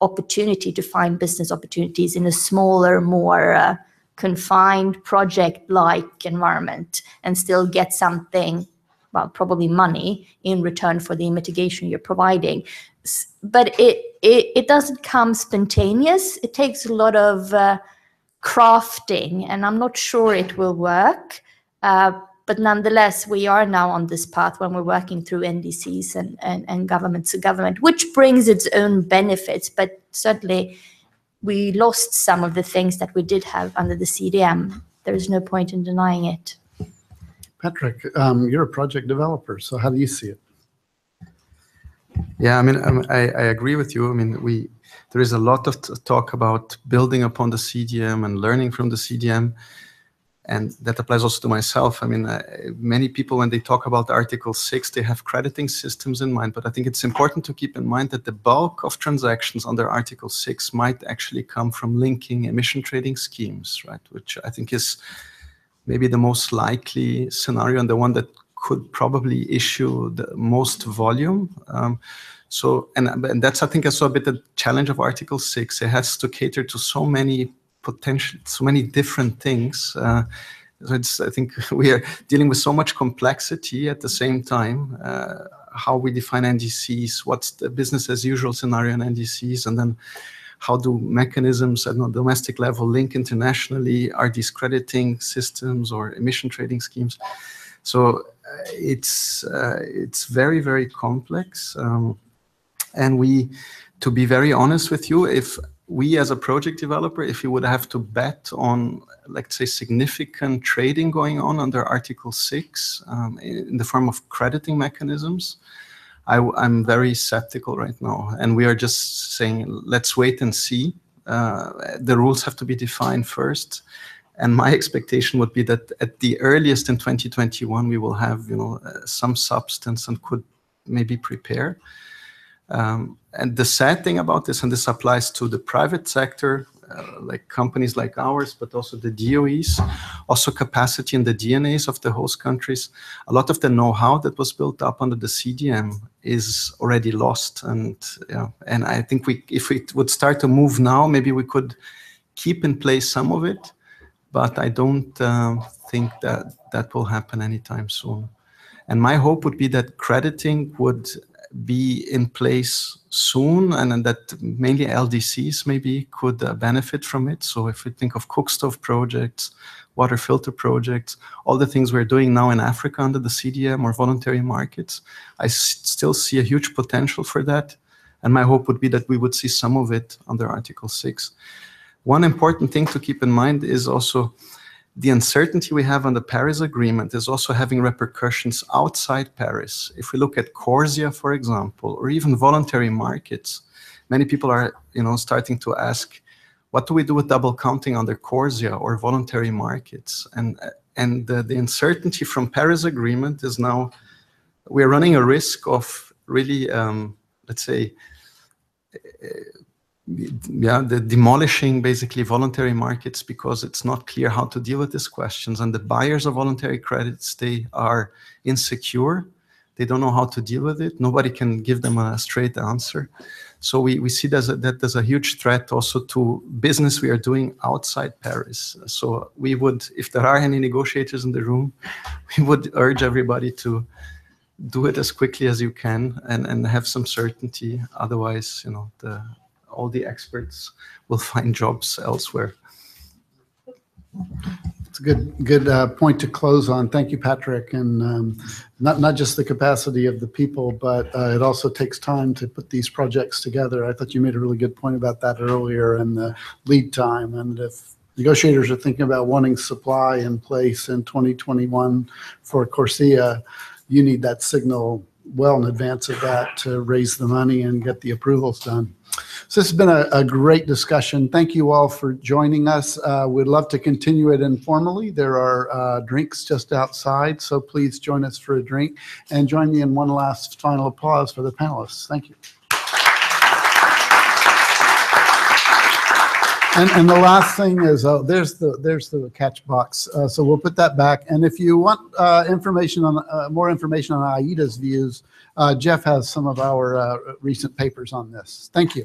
opportunity to find business opportunities in a smaller, more uh, confined project-like environment and still get something, well, probably money in return for the mitigation you're providing. But it, it, it doesn't come spontaneous. It takes a lot of uh, crafting, and I'm not sure it will work. Uh, but nonetheless, we are now on this path when we're working through NDCs and, and, and government to government, which brings its own benefits. But certainly, we lost some of the things that we did have under the CDM. There is no point in denying it. Patrick, um, you're a project developer, so how do you see it? Yeah, I mean, um, I, I agree with you. I mean, we there is a lot of talk about building upon the CDM and learning from the CDM and that applies also to myself. I mean, uh, many people, when they talk about Article 6, they have crediting systems in mind, but I think it's important to keep in mind that the bulk of transactions under Article 6 might actually come from linking emission trading schemes, right? Which I think is maybe the most likely scenario and the one that could probably issue the most volume. Um, so, and, and that's, I think, also a bit the challenge of Article 6. It has to cater to so many potential, so many different things. Uh, so it's, I think we are dealing with so much complexity at the same time. Uh, how we define NDCs, what's the business as usual scenario in NDCs, and then how do mechanisms at a domestic level link internationally? Are these crediting systems or emission trading schemes? So uh, it's uh, it's very very complex, um, and we, to be very honest with you, if we as a project developer, if you would have to bet on, let's say, significant trading going on under Article 6 um, in the form of crediting mechanisms, I, am very skeptical right now. And we are just saying, let's wait and see. Uh, the rules have to be defined first. And my expectation would be that at the earliest in 2021, we will have, you know, uh, some substance and could maybe prepare. Um, and the sad thing about this, and this applies to the private sector, uh, like companies like ours, but also the DOEs, also capacity in the DNAs of the host countries. A lot of the know-how that was built up under the CDM is already lost. And yeah, and I think we, if it would start to move now, maybe we could keep in place some of it, but I don't uh, think that that will happen anytime soon. And my hope would be that crediting would be in place soon and, and that mainly LDCs maybe could uh, benefit from it. So if we think of cookstove projects, water filter projects, all the things we're doing now in Africa under the CDM or voluntary markets, I still see a huge potential for that. And my hope would be that we would see some of it under Article 6. One important thing to keep in mind is also the uncertainty we have on the Paris Agreement is also having repercussions outside Paris. If we look at CORSIA, for example, or even voluntary markets, many people are you know, starting to ask, what do we do with double counting under CORSIA or voluntary markets? And and the, the uncertainty from Paris Agreement is now we're running a risk of really, um, let's say, yeah, the demolishing basically voluntary markets because it's not clear how to deal with these questions. And the buyers of voluntary credits, they are insecure. They don't know how to deal with it. Nobody can give them a straight answer. So we, we see there's a, that there's a huge threat also to business we are doing outside Paris. So we would, if there are any negotiators in the room, we would urge everybody to do it as quickly as you can and, and have some certainty. Otherwise, you know, the, all the experts will find jobs elsewhere. It's a good, good uh, point to close on. Thank you, Patrick. And um, not, not just the capacity of the people, but uh, it also takes time to put these projects together. I thought you made a really good point about that earlier and the lead time. And if negotiators are thinking about wanting supply in place in 2021 for Corsia, you need that signal well in advance of that to raise the money and get the approvals done. So this has been a, a great discussion. Thank you all for joining us. Uh, we'd love to continue it informally. There are uh, drinks just outside, so please join us for a drink and join me in one last final applause for the panelists. Thank you. And, and the last thing is, uh, there's the there's the catch box. Uh, so we'll put that back. And if you want uh, information on uh, more information on IETA's views, uh, Jeff has some of our uh, recent papers on this. Thank you.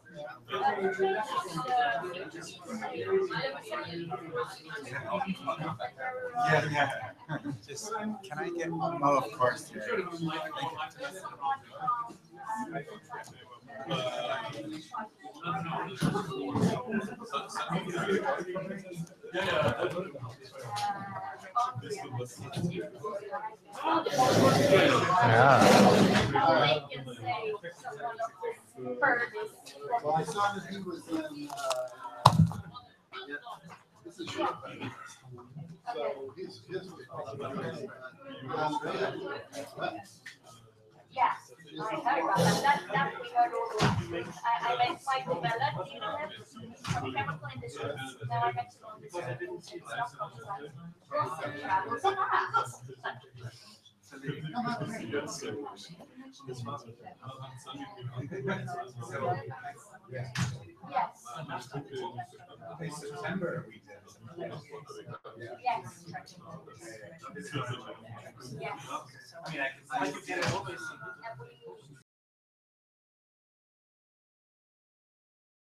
Yeah, yeah. Just, can I get, oh, of course. yeah. Well, I saw that he was in. Uh, this is your So his, his. Yeah, I heard about that. That, we heard all. I, I met Michael Bella, do you know him? From chemical I met him on travels fast. Yes. Okay, September we did. Yes. Yes. I mean, I could, I could get it over.